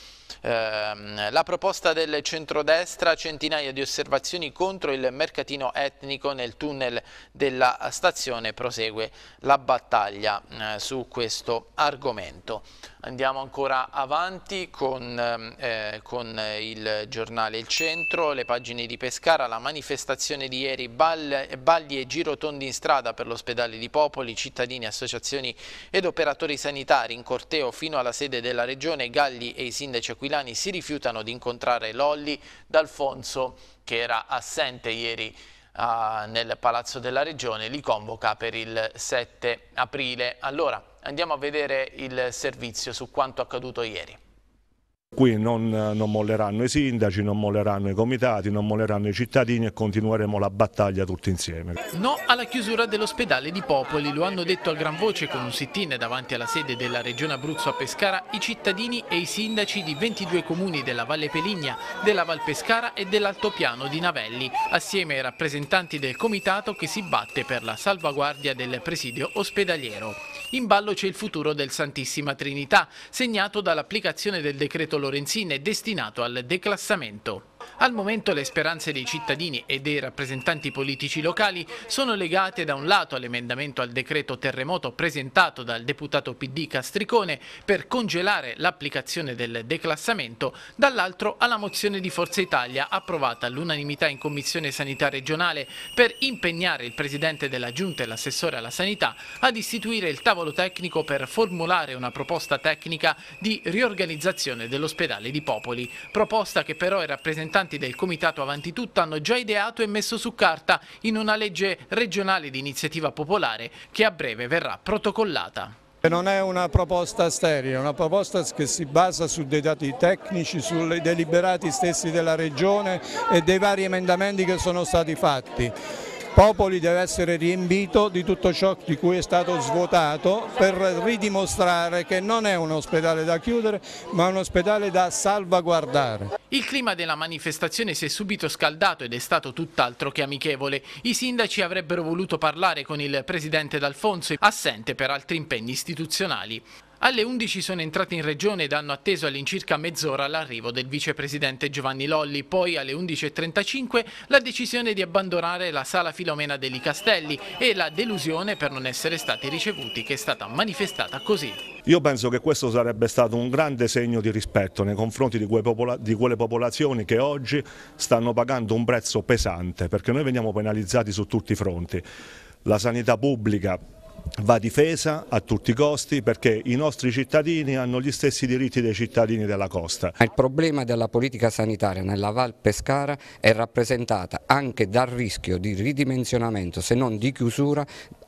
Eh, la proposta del centrodestra, centinaia di osservazioni contro il mercatino etnico nel tunnel della stazione, prosegue la battaglia eh, su questo argomento. Andiamo ancora avanti con, eh, con, il giornale Il Centro, le pagine di Pescara, la manifestazione di ieri, balli e girotondi in strada per l'ospedale di Popoli, cittadini, associazioni ed operatori sanitari in corteo fino alla sede della regione, Galli e i sindaci aquilani si rifiutano di incontrare Lolli d'Alfonso che era assente ieri uh, nel Palazzo della Regione, li convoca per il 7 aprile. Allora andiamo a vedere il servizio su quanto accaduto ieri. Qui non, non, molleranno i sindaci, non molleranno i comitati, non molleranno i cittadini e continueremo la battaglia tutti insieme. No alla chiusura dell'ospedale di Popoli, lo hanno detto a gran voce con un sit-in davanti alla sede della Regione Abruzzo a Pescara i cittadini e i sindaci di 22 comuni della Valle Peligna, della Val Pescara e dell'Altopiano di Navelli, assieme ai rappresentanti del comitato che si batte per la salvaguardia del presidio ospedaliero. In ballo c'è il futuro del Santissima Trinità, segnato dall'applicazione del decreto Lorenzin destinato al declassamento. Al momento le speranze dei cittadini e dei rappresentanti politici locali sono legate da un lato all'emendamento al decreto terremoto presentato dal deputato PD Castricone per congelare l'applicazione del declassamento, dall'altro alla mozione di Forza Italia approvata all'unanimità in Commissione Sanità regionale per impegnare il Presidente della Giunta e l'assessore alla Sanità ad istituire il tavolo tecnico per formulare una proposta tecnica di riorganizzazione dell'ospedale di Popoli, proposta che però è rappresentata rappresentanti del Comitato Avanti Tutto hanno già ideato e messo su carta in una legge regionale di iniziativa popolare che a breve verrà protocollata. Non è una proposta sterile, è una proposta che si basa su dei dati tecnici, sui deliberati stessi della Regione e dei vari emendamenti che sono stati fatti. Popoli deve essere riempito di tutto ciò di cui è stato svuotato per ridimostrare che non è un ospedale da chiudere ma un ospedale da salvaguardare. Il clima della manifestazione si è subito scaldato ed è stato tutt'altro che amichevole. I sindaci avrebbero voluto parlare con il presidente D'Alfonso, assente per altri impegni istituzionali. Alle 11 sono entrati in regione ed hanno atteso all'incirca mezz'ora l'arrivo del vicepresidente Giovanni Lolli, poi alle 11.35 la decisione di abbandonare la sala Filomena degli Castelli e la delusione per non essere stati ricevuti che è stata manifestata così. Io penso che questo sarebbe stato un grande segno di rispetto nei confronti di, di quelle popolazioni che oggi stanno pagando un prezzo pesante perché noi veniamo penalizzati su tutti i fronti. La sanità pubblica va difesa a tutti i costi perché i nostri cittadini hanno gli stessi diritti dei cittadini della costa. Il problema della politica sanitaria nella Val Pescara è rappresentata anche dal rischio di ridimensionamento se non di chiusura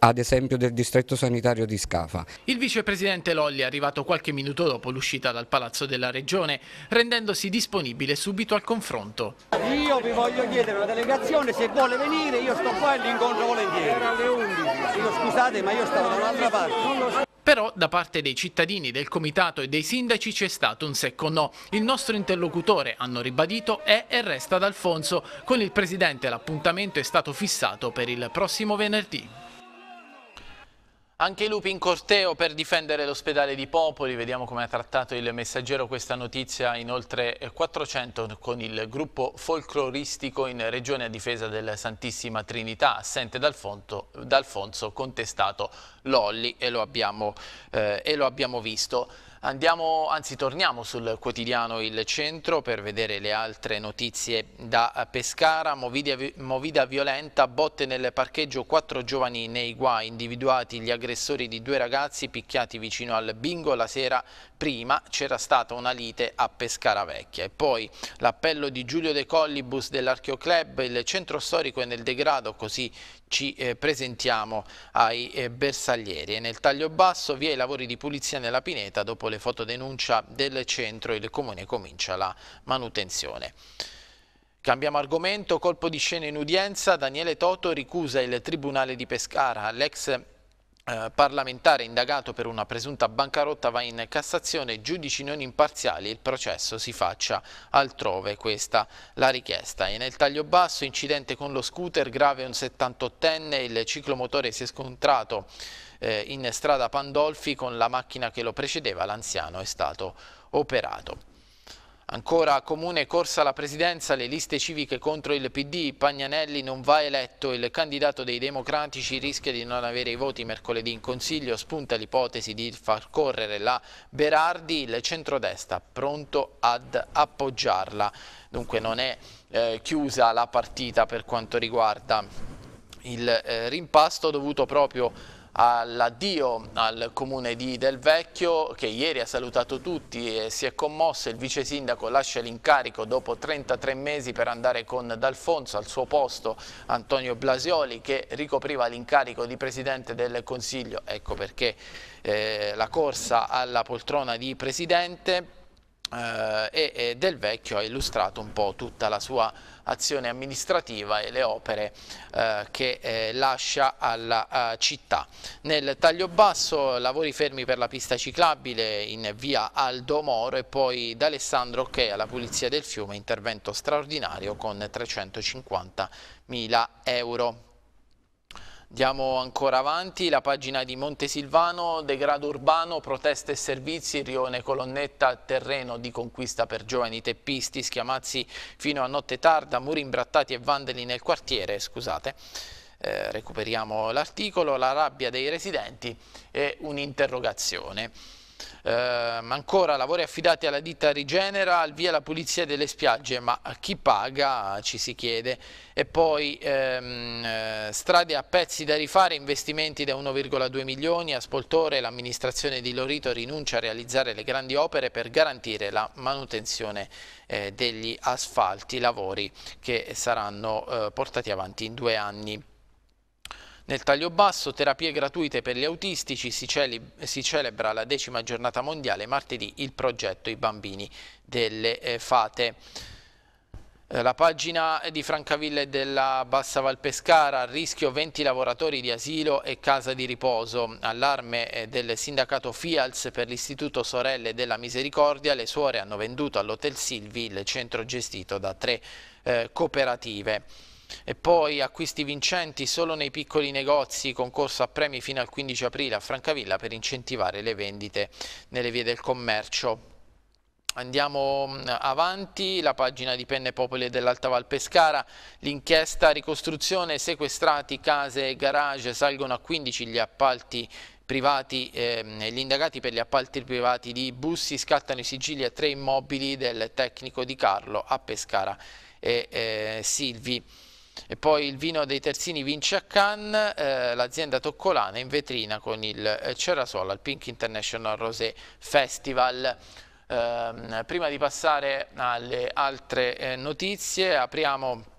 ad esempio del distretto sanitario di Scafa. Il vicepresidente Lolli è arrivato qualche minuto dopo l'uscita dal Palazzo della Regione rendendosi disponibile subito al confronto. Io vi voglio chiedere una delegazione se vuole venire io sto qua e l'incontro volentieri. Era alle 11. Io scusate ma io stavo da un'altra parte. Però da parte dei cittadini, del comitato e dei sindaci c'è stato un secco no. Il nostro interlocutore, hanno ribadito, è e resta d'Alfonso. Con il presidente l'appuntamento è stato fissato per il prossimo venerdì. Anche i lupi in corteo per difendere l'ospedale di Popoli, vediamo come ha trattato il messaggero questa notizia in oltre 400 con il gruppo folcloristico in regione a difesa del Santissima Trinità, assente D'Alfonso, contestato Lolli e lo abbiamo, eh, e lo abbiamo visto. Andiamo, anzi torniamo sul quotidiano Il Centro per vedere le altre notizie da Pescara, movida, movida violenta, botte nel parcheggio, quattro giovani nei guai, individuati gli aggressori di due ragazzi picchiati vicino al bingo. La sera prima c'era stata una lite a Pescara Vecchia e poi l'appello di Giulio De Collibus dell'Archeoclub, il centro storico è nel degrado, così ci eh, presentiamo ai eh, bersaglieri e nel taglio basso via i lavori di pulizia nella pineta dopo le fotodenuncia del centro il comune comincia la manutenzione. Cambiamo argomento, colpo di scena in udienza, Daniele Toto ricusa il Tribunale di Pescara, l'ex eh, parlamentare indagato per una presunta bancarotta va in Cassazione, giudici non imparziali, il processo si faccia altrove, questa la richiesta. E nel taglio basso, incidente con lo scooter, grave un 78enne, il ciclomotore si è scontrato eh, in strada Pandolfi con la macchina che lo precedeva, l'anziano è stato operato. Ancora comune corsa alla presidenza, le liste civiche contro il PD, Pagnanelli non va eletto, il candidato dei democratici rischia di non avere i voti mercoledì in consiglio, spunta l'ipotesi di far correre la Berardi, il centrodestra pronto ad appoggiarla, dunque non è eh, chiusa la partita per quanto riguarda il eh, rimpasto dovuto proprio all'addio al comune di Del Vecchio che ieri ha salutato tutti e si è commosso, il vice sindaco lascia l'incarico dopo 33 mesi per andare con D'Alfonso al suo posto Antonio Blasioli che ricopriva l'incarico di presidente del Consiglio, ecco perché eh, la corsa alla poltrona di presidente eh, e, Del Vecchio ha illustrato un po' tutta la sua azione amministrativa e le opere eh, che eh, lascia alla uh, città. Nel taglio basso lavori fermi per la pista ciclabile in via Aldo Moro e poi da Alessandro che alla pulizia del fiume intervento straordinario con 350 mila euro. Andiamo ancora avanti, la pagina di Montesilvano, degrado urbano, proteste e servizi, rione colonnetta, terreno di conquista per giovani teppisti, schiamazzi fino a notte tarda, muri imbrattati e vandali nel quartiere, scusate. Eh, recuperiamo l'articolo, la rabbia dei residenti e un'interrogazione. Eh, ancora lavori affidati alla ditta Rigenera, al via la pulizia delle spiagge, ma chi paga ci si chiede. E poi ehm, eh, strade a pezzi da rifare, investimenti da 1,2 milioni, a Spoltore l'amministrazione di Lorito rinuncia a realizzare le grandi opere per garantire la manutenzione eh, degli asfalti, lavori che saranno eh, portati avanti in due anni. Nel taglio basso, terapie gratuite per gli autistici, si, celebra la decima giornata mondiale, martedì il progetto I bambini delle eh, fate. Eh, la pagina di Francaville della Bassa Valpescara, a rischio 20 lavoratori di asilo e casa di riposo, allarme eh, del sindacato FIALS per l'istituto Sorelle della Misericordia, le suore hanno venduto all'Hotel Silvi il centro gestito da tre eh, cooperative. E poi acquisti vincenti solo nei piccoli negozi, concorso a premi fino al 15 aprile a Francavilla per incentivare le vendite nelle vie del commercio. Andiamo mm, avanti, la pagina di Penne Popoli dell'Alta Val Pescara, l'inchiesta ricostruzione, sequestrati case e garage, salgono a 15 gli appalti privati, eh, gli indagati per gli appalti privati di Bussi scattano i sigilli a tre immobili del tecnico di Carlo a Pescara e eh, Silvi. E poi il vino dei terzini vince a Cannes, eh, l'azienda Toccolana in vetrina con il eh, Cerasol al Pink International Rosé Festival. Eh, prima di passare alle altre eh, notizie apriamo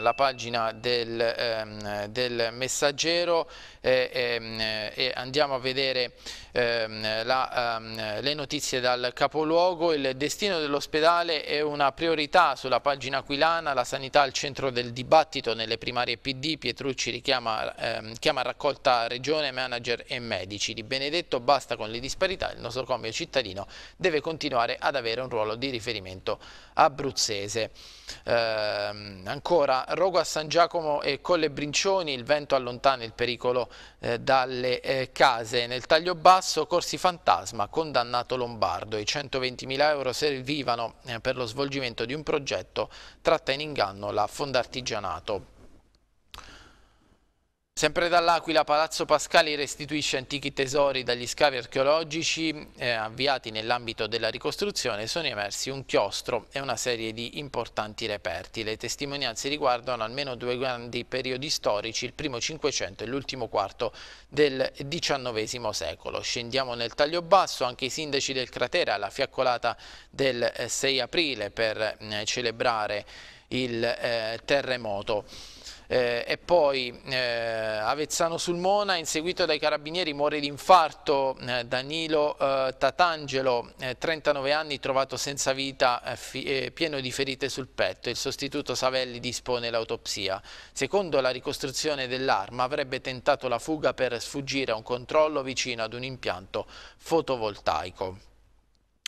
la pagina del, ehm, del messaggero eh, ehm, e andiamo a vedere ehm, la, ehm, le notizie dal capoluogo. Il destino dell'ospedale è una priorità sulla pagina aquilana, la sanità al centro del dibattito nelle primarie PD. Pietrucci richiama, ehm, chiama raccolta regione, manager e medici. Di Benedetto basta con le disparità, il nosocomio cittadino deve continuare ad avere un ruolo di riferimento abruzzese. Ehm, ancora Rogo a San Giacomo e Colle Brincioni, il vento allontana il pericolo eh, dalle eh, case. Nel taglio basso Corsi Fantasma, condannato Lombardo. I 120.000 euro servivano eh, per lo svolgimento di un progetto, tratta in inganno la Fondartigianato. Sempre dall'Aquila Palazzo Pascali restituisce antichi tesori dagli scavi archeologici eh, avviati nell'ambito della ricostruzione sono emersi un chiostro e una serie di importanti reperti. Le testimonianze riguardano almeno due grandi periodi storici, il primo Cinquecento e l'ultimo quarto del XIX secolo. Scendiamo nel taglio basso, anche i sindaci del cratere alla fiaccolata del 6 eh, aprile per eh, celebrare il eh, terremoto. Eh, e poi eh, Avezzano sul Mona, inseguito dai carabinieri, muore di infarto eh, Danilo eh, Tatangelo, 39 eh, anni, trovato senza vita, eh, pieno di ferite sul petto. Il sostituto Savelli dispone l'autopsia. Secondo la ricostruzione dell'arma avrebbe tentato la fuga per sfuggire a un controllo vicino ad un impianto fotovoltaico.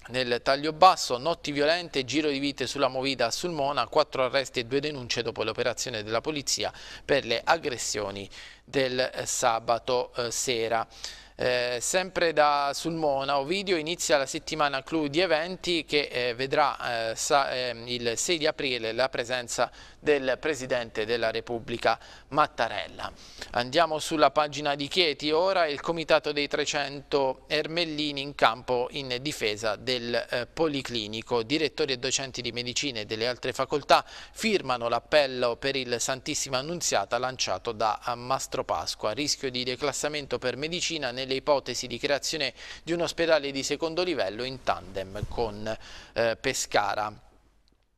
Nel taglio basso, notti violente, giro di vite sulla movida a Sulmona, quattro arresti e due denunce dopo l'operazione della polizia per le aggressioni del eh, sabato eh, sera. Eh, sempre da Sulmona, Ovidio inizia la settimana clou di eventi che eh, vedrà eh, sa, ehm, il 6 di aprile la presenza del Presidente della Repubblica Mattarella. Andiamo sulla pagina di Chieti, ora il Comitato dei 300 Ermellini in campo in difesa del eh, Policlinico. Direttori e docenti di medicina e delle altre facoltà firmano l'appello per il Santissima Annunziata lanciato da Mastro Pasqua. Rischio di declassamento per medicina nel nelle ipotesi di creazione di un ospedale di secondo livello in tandem con eh, Pescara.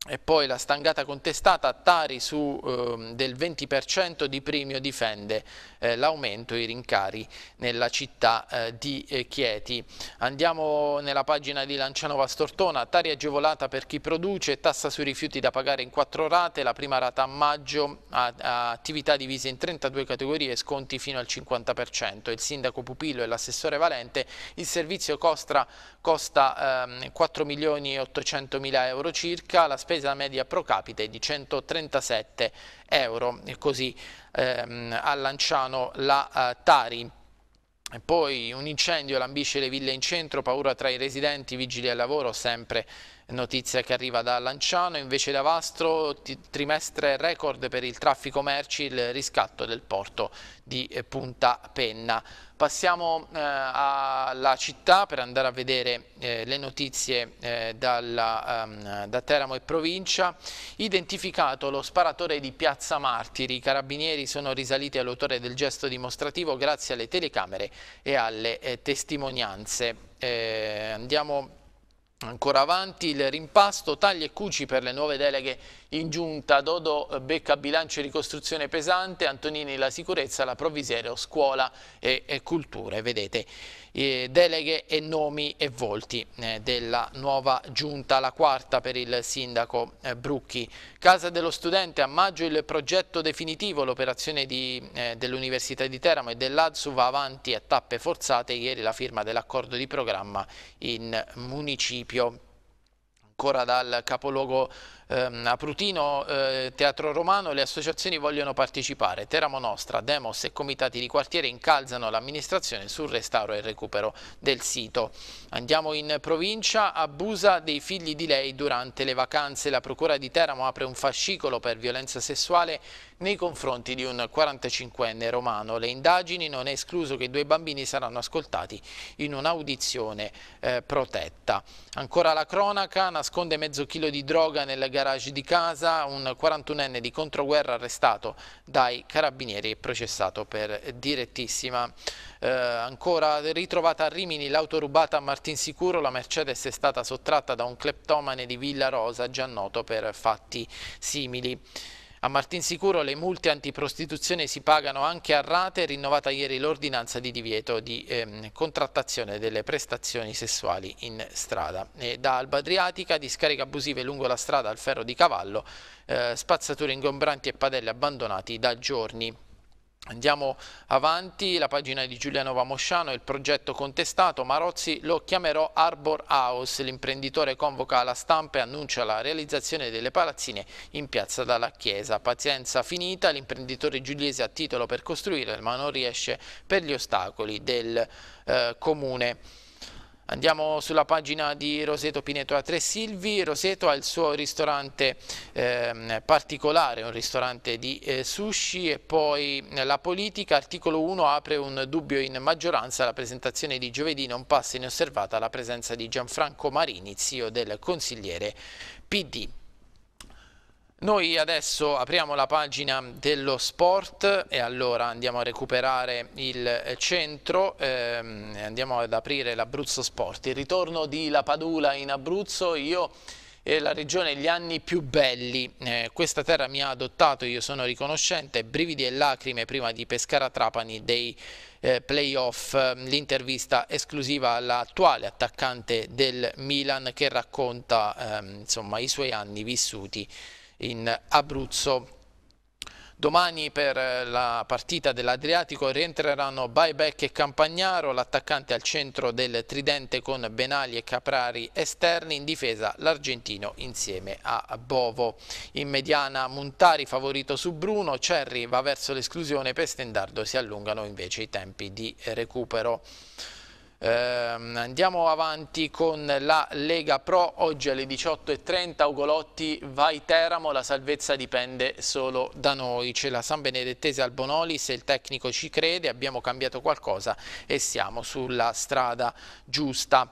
E poi la stangata contestata, Tari su eh, del 20% di premio difende eh, l'aumento, i rincari nella città eh, di eh, Chieti. Andiamo nella pagina di Lancianova Stortona, Tari agevolata per chi produce, tassa sui rifiuti da pagare in quattro rate, la prima rata a maggio, a, a attività divise in 32 categorie, sconti fino al 50%. Il sindaco Pupillo e l'assessore Valente, il servizio costa, costa ehm, 4 milioni e 800 mila euro circa, la spesa media pro capite di 137 euro così ehm, a Lanciano la uh, Tari. Poi un incendio lambisce le ville in centro, paura tra i residenti, vigili al lavoro, sempre notizia che arriva da Lanciano, invece da Vastro, trimestre record per il traffico merci, il riscatto del porto di eh, Punta Penna. Passiamo eh, alla città per andare a vedere eh, le notizie eh, dalla, um, da Teramo e provincia. Identificato lo sparatore di Piazza Martiri, i carabinieri sono risaliti all'autore del gesto dimostrativo grazie alle telecamere e alle eh, testimonianze. Eh, andiamo Ancora avanti il rimpasto, tagli e cuci per le nuove deleghe in giunta, Dodo becca bilancio e ricostruzione pesante, Antonini la sicurezza, la provviserio, scuola e, e culture. Vedete eh, deleghe e nomi e volti eh, della nuova giunta, la quarta per il sindaco eh, Brucchi. Casa dello studente, a maggio il progetto definitivo, l'operazione dell'Università di Teramo e dell'Adsu va avanti a tappe forzate, ieri la firma dell'accordo di programma in municipio ancora dal capoluogo ehm, Aprutino, eh, Teatro Romano, le associazioni vogliono partecipare. Teramo Nostra, Demos e comitati di quartiere incalzano l'amministrazione sul restauro e recupero del sito. Andiamo in provincia, abusa dei figli di lei durante le vacanze. La Procura di Teramo apre un fascicolo per violenza sessuale nei confronti di un 45enne romano. Le indagini non è escluso che i due bambini saranno ascoltati in un'audizione eh, protetta. Ancora la cronaca, nasconde mezzo chilo di droga nel garage di casa, un 41enne di controguerra arrestato dai carabinieri e processato per direttissima. Eh, ancora ritrovata a Rimini l'auto rubata a Martinsicuro, la Mercedes è stata sottratta da un cleptomane di Villa Rosa già noto per fatti simili. A Martinsicuro le multe antiprostituzione si pagano anche a rate, rinnovata ieri l'ordinanza di divieto di ehm, contrattazione delle prestazioni sessuali in strada. E da Alba Adriatica, discariche abusive lungo la strada al ferro di cavallo, eh, spazzature ingombranti e padelle abbandonati da giorni. Andiamo avanti, la pagina di Giuliano Mosciano, il progetto contestato, Marozzi lo chiamerò Arbor House, l'imprenditore convoca la stampa e annuncia la realizzazione delle palazzine in piazza dalla chiesa. Pazienza finita, l'imprenditore giuliese ha titolo per costruire ma non riesce per gli ostacoli del eh, comune. Andiamo sulla pagina di Roseto Pineto a Tre Silvi, Roseto ha il suo ristorante eh, particolare, un ristorante di eh, sushi e poi la politica, articolo 1 apre un dubbio in maggioranza, la presentazione di giovedì non passa inosservata la presenza di Gianfranco Marini, zio del consigliere PD. Noi adesso apriamo la pagina dello sport e allora andiamo a recuperare il centro, ehm, andiamo ad aprire l'Abruzzo Sport. Il ritorno di La Padula in Abruzzo, io e la regione gli anni più belli. Eh, questa terra mi ha adottato, io sono riconoscente, brividi e lacrime prima di Pescara Trapani dei eh, playoff, l'intervista esclusiva all'attuale attaccante del Milan che racconta ehm, insomma, i suoi anni vissuti in Abruzzo Domani per la partita dell'Adriatico rientreranno Buyback e Campagnaro, l'attaccante al centro del tridente con Benali e Caprari esterni, in difesa l'argentino insieme a Bovo. In mediana Montari favorito su Bruno, Cerri va verso l'esclusione, per Stendardo si allungano invece i tempi di recupero. Eh, andiamo avanti con la Lega Pro, oggi alle 18.30 Ugolotti vai Teramo, la salvezza dipende solo da noi, c'è la San Benedettese al se il tecnico ci crede abbiamo cambiato qualcosa e siamo sulla strada giusta.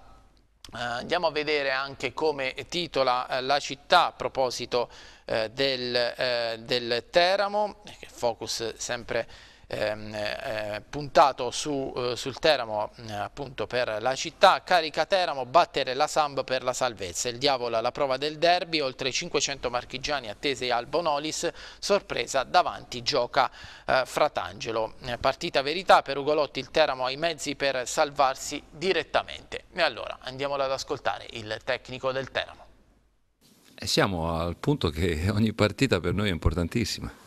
Uh, andiamo a vedere anche come titola uh, la città a proposito uh, del, del, Teramo, focus sempre Ehm, eh, puntato su, eh, sul Teramo eh, appunto per la città, carica Teramo, battere la Samb per la salvezza, il diavolo alla prova del derby, oltre 500 marchigiani attesi al Bonolis, sorpresa davanti gioca eh, Fratangelo, eh, partita verità per Ugolotti, il Teramo ha i mezzi per salvarsi direttamente. E allora andiamolo ad ascoltare il tecnico del Teramo. Siamo al punto che ogni partita per noi è importantissima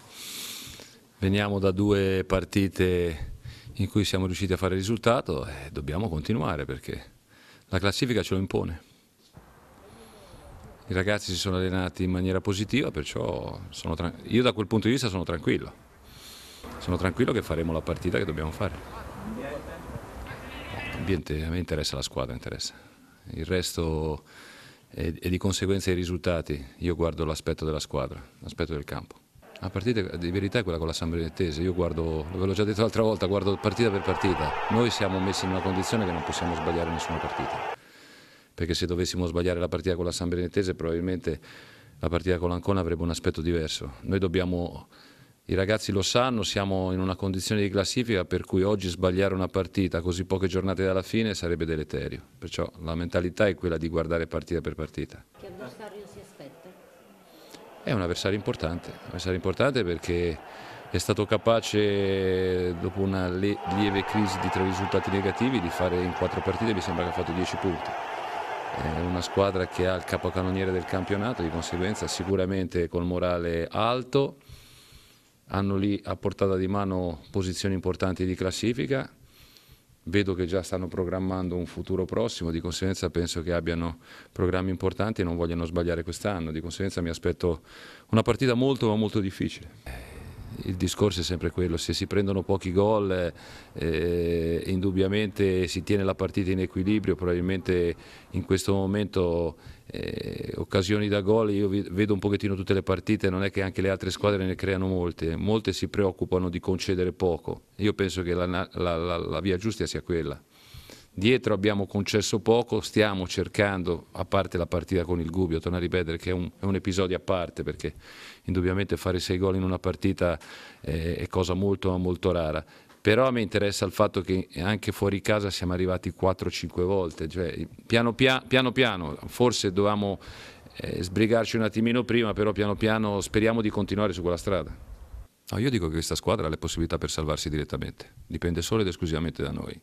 Veniamo da due partite in cui siamo riusciti a fare risultato e dobbiamo continuare perché la classifica ce lo impone. I ragazzi si sono allenati in maniera positiva, perciò io da quel punto di vista sono tranquillo. Sono tranquillo che faremo la partita che dobbiamo fare. L'ambiente a me interessa la squadra, interessa. Il resto è di conseguenza i risultati. Io guardo l'aspetto della squadra, l'aspetto del campo. La partita di verità è quella con la San Benettese, io guardo, ve l'ho già detto l'altra volta, guardo partita per partita. Noi siamo messi in una condizione che non possiamo sbagliare nessuna partita, perché se dovessimo sbagliare la partita con la San Benettese probabilmente la partita con l'Ancona avrebbe un aspetto diverso. Noi dobbiamo, i ragazzi lo sanno, siamo in una condizione di classifica per cui oggi sbagliare una partita così poche giornate dalla fine sarebbe deleterio, perciò la mentalità è quella di guardare partita per partita. Che avversario è un avversario importante, un avversario importante perché è stato capace, dopo una lieve crisi di tre risultati negativi, di fare in quattro partite, mi sembra che ha fatto dieci punti. È una squadra che ha il capocannoniere del campionato, di conseguenza sicuramente col morale alto, hanno lì a portata di mano posizioni importanti di classifica vedo che già stanno programmando un futuro prossimo, di conseguenza penso che abbiano programmi importanti e non vogliano sbagliare quest'anno, di conseguenza mi aspetto una partita molto ma molto difficile il discorso è sempre quello, se si prendono pochi gol eh, indubbiamente si tiene la partita in equilibrio, probabilmente in questo momento eh, occasioni da gol, io vedo un pochettino tutte le partite, non è che anche le altre squadre ne creano molte, molte si preoccupano di concedere poco, io penso che la, la, la, la via giusta sia quella. Dietro abbiamo concesso poco, stiamo cercando, a parte la partita con il Gubbio, torno a ripetere che è un, è un episodio a parte perché indubbiamente fare sei gol in una partita è, è cosa molto, molto rara però a me interessa il fatto che anche fuori casa siamo arrivati 4-5 volte, cioè, piano, piano, piano, piano, forse dovevamo eh, sbrigarci un attimino prima, però piano piano speriamo di continuare su quella strada. No, io dico che questa squadra ha le possibilità per salvarsi direttamente, dipende solo ed esclusivamente da noi.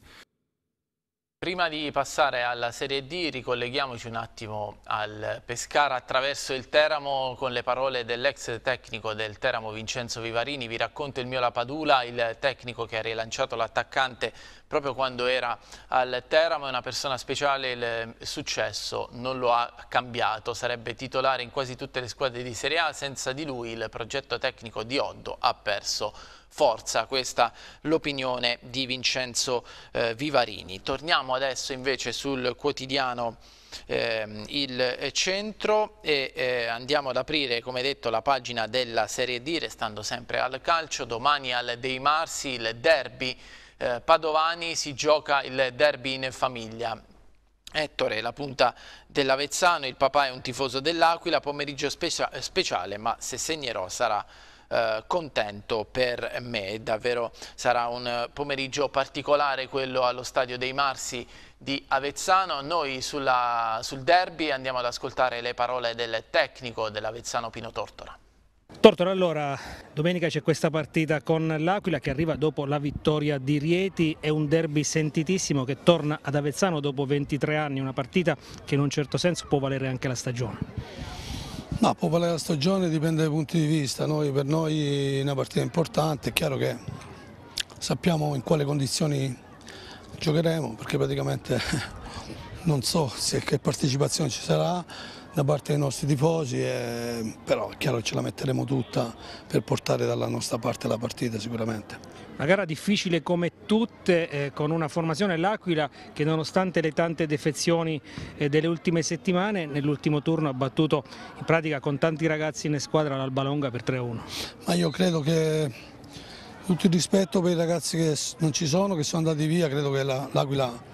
Prima di passare alla Serie D ricolleghiamoci un attimo al Pescara attraverso il Teramo con le parole dell'ex tecnico del Teramo Vincenzo Vivarini. Vi racconto il mio Lapadula, il tecnico che ha rilanciato l'attaccante proprio quando era al Teramo, è una persona speciale, il successo non lo ha cambiato, sarebbe titolare in quasi tutte le squadre di Serie A, senza di lui il progetto tecnico di Oddo ha perso forza, questa l'opinione di Vincenzo eh, Vivarini. Torniamo adesso invece sul quotidiano eh, il centro e eh, andiamo ad aprire come detto la pagina della Serie D restando sempre al calcio, domani al Dei Marsi il derby eh, Padovani si gioca il derby in famiglia. Ettore, la punta dell'Avezzano, il papà è un tifoso dell'Aquila, pomeriggio specia speciale, ma se segnerò sarà eh, contento per me, davvero sarà un pomeriggio particolare quello allo Stadio dei Marsi di Avezzano. Noi sulla, sul derby andiamo ad ascoltare le parole del tecnico dell'Avezzano Pino Tortora. Tortora, allora domenica c'è questa partita con l'Aquila che arriva dopo la vittoria di Rieti, è un derby sentitissimo che torna ad Avezzano dopo 23 anni, una partita che in un certo senso può valere anche la stagione. No, può valere la stagione, dipende dai punti di vista, noi, per noi è una partita importante, è chiaro che sappiamo in quali condizioni giocheremo perché praticamente non so se che partecipazione ci sarà, da parte dei nostri tifosi, e, però è chiaro che ce la metteremo tutta per portare dalla nostra parte la partita sicuramente. Una gara difficile come tutte, eh, con una formazione l'Aquila che nonostante le tante defezioni eh, delle ultime settimane, nell'ultimo turno ha battuto in pratica con tanti ragazzi in squadra l'Alba Longa per 3-1. Ma io credo che tutto il rispetto per i ragazzi che non ci sono, che sono andati via, credo che l'Aquila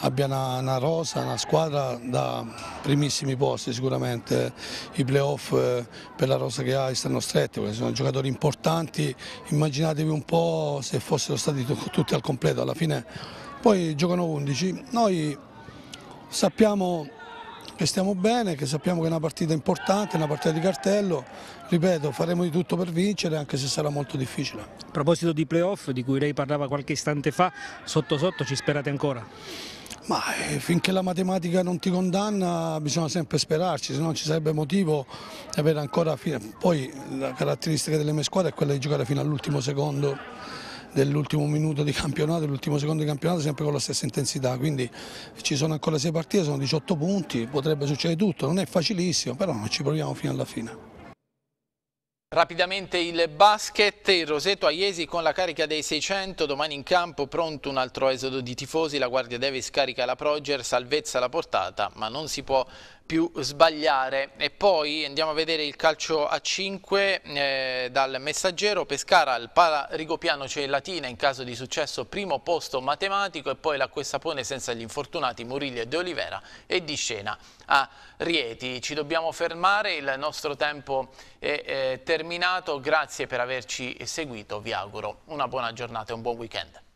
abbia una, una, rosa, una squadra da primissimi posti sicuramente, i playoff eh, per la rosa che ha stanno stretti, perché sono giocatori importanti, immaginatevi un po' se fossero stati tutti al completo, alla fine. Poi giocano 11, noi sappiamo che stiamo bene, che sappiamo che è una partita importante, una partita di cartello, ripeto faremo di tutto per vincere anche se sarà molto difficile. A proposito di playoff di cui lei parlava qualche istante fa, sotto sotto ci sperate ancora? Ma eh, finché la matematica non ti condanna bisogna sempre sperarci, se no ci sarebbe motivo di avere ancora fine. Poi la caratteristica delle mie squadre è quella di giocare fino all'ultimo secondo dell'ultimo minuto di campionato, dell'ultimo secondo di campionato sempre con la stessa intensità, quindi ci sono ancora sei partite, sono 18 punti, potrebbe succedere tutto, non è facilissimo, però ci proviamo fino alla fine. Rapidamente il basket, il Roseto a Iesi con la carica dei 600, domani in campo pronto un altro esodo di tifosi, la Guardia Davis carica la Proger, salvezza la portata, ma non si può più sbagliare. E poi andiamo a vedere il calcio a 5 eh, dal messaggero, Pescara al Pala Rigopiano Latina in caso di successo primo posto matematico e poi l'acqua e sapone senza gli infortunati Murillo e De Olivera e di scena a Rieti. Ci dobbiamo fermare, il nostro tempo è eh, terminato, grazie per averci seguito, vi auguro una buona giornata e un buon weekend.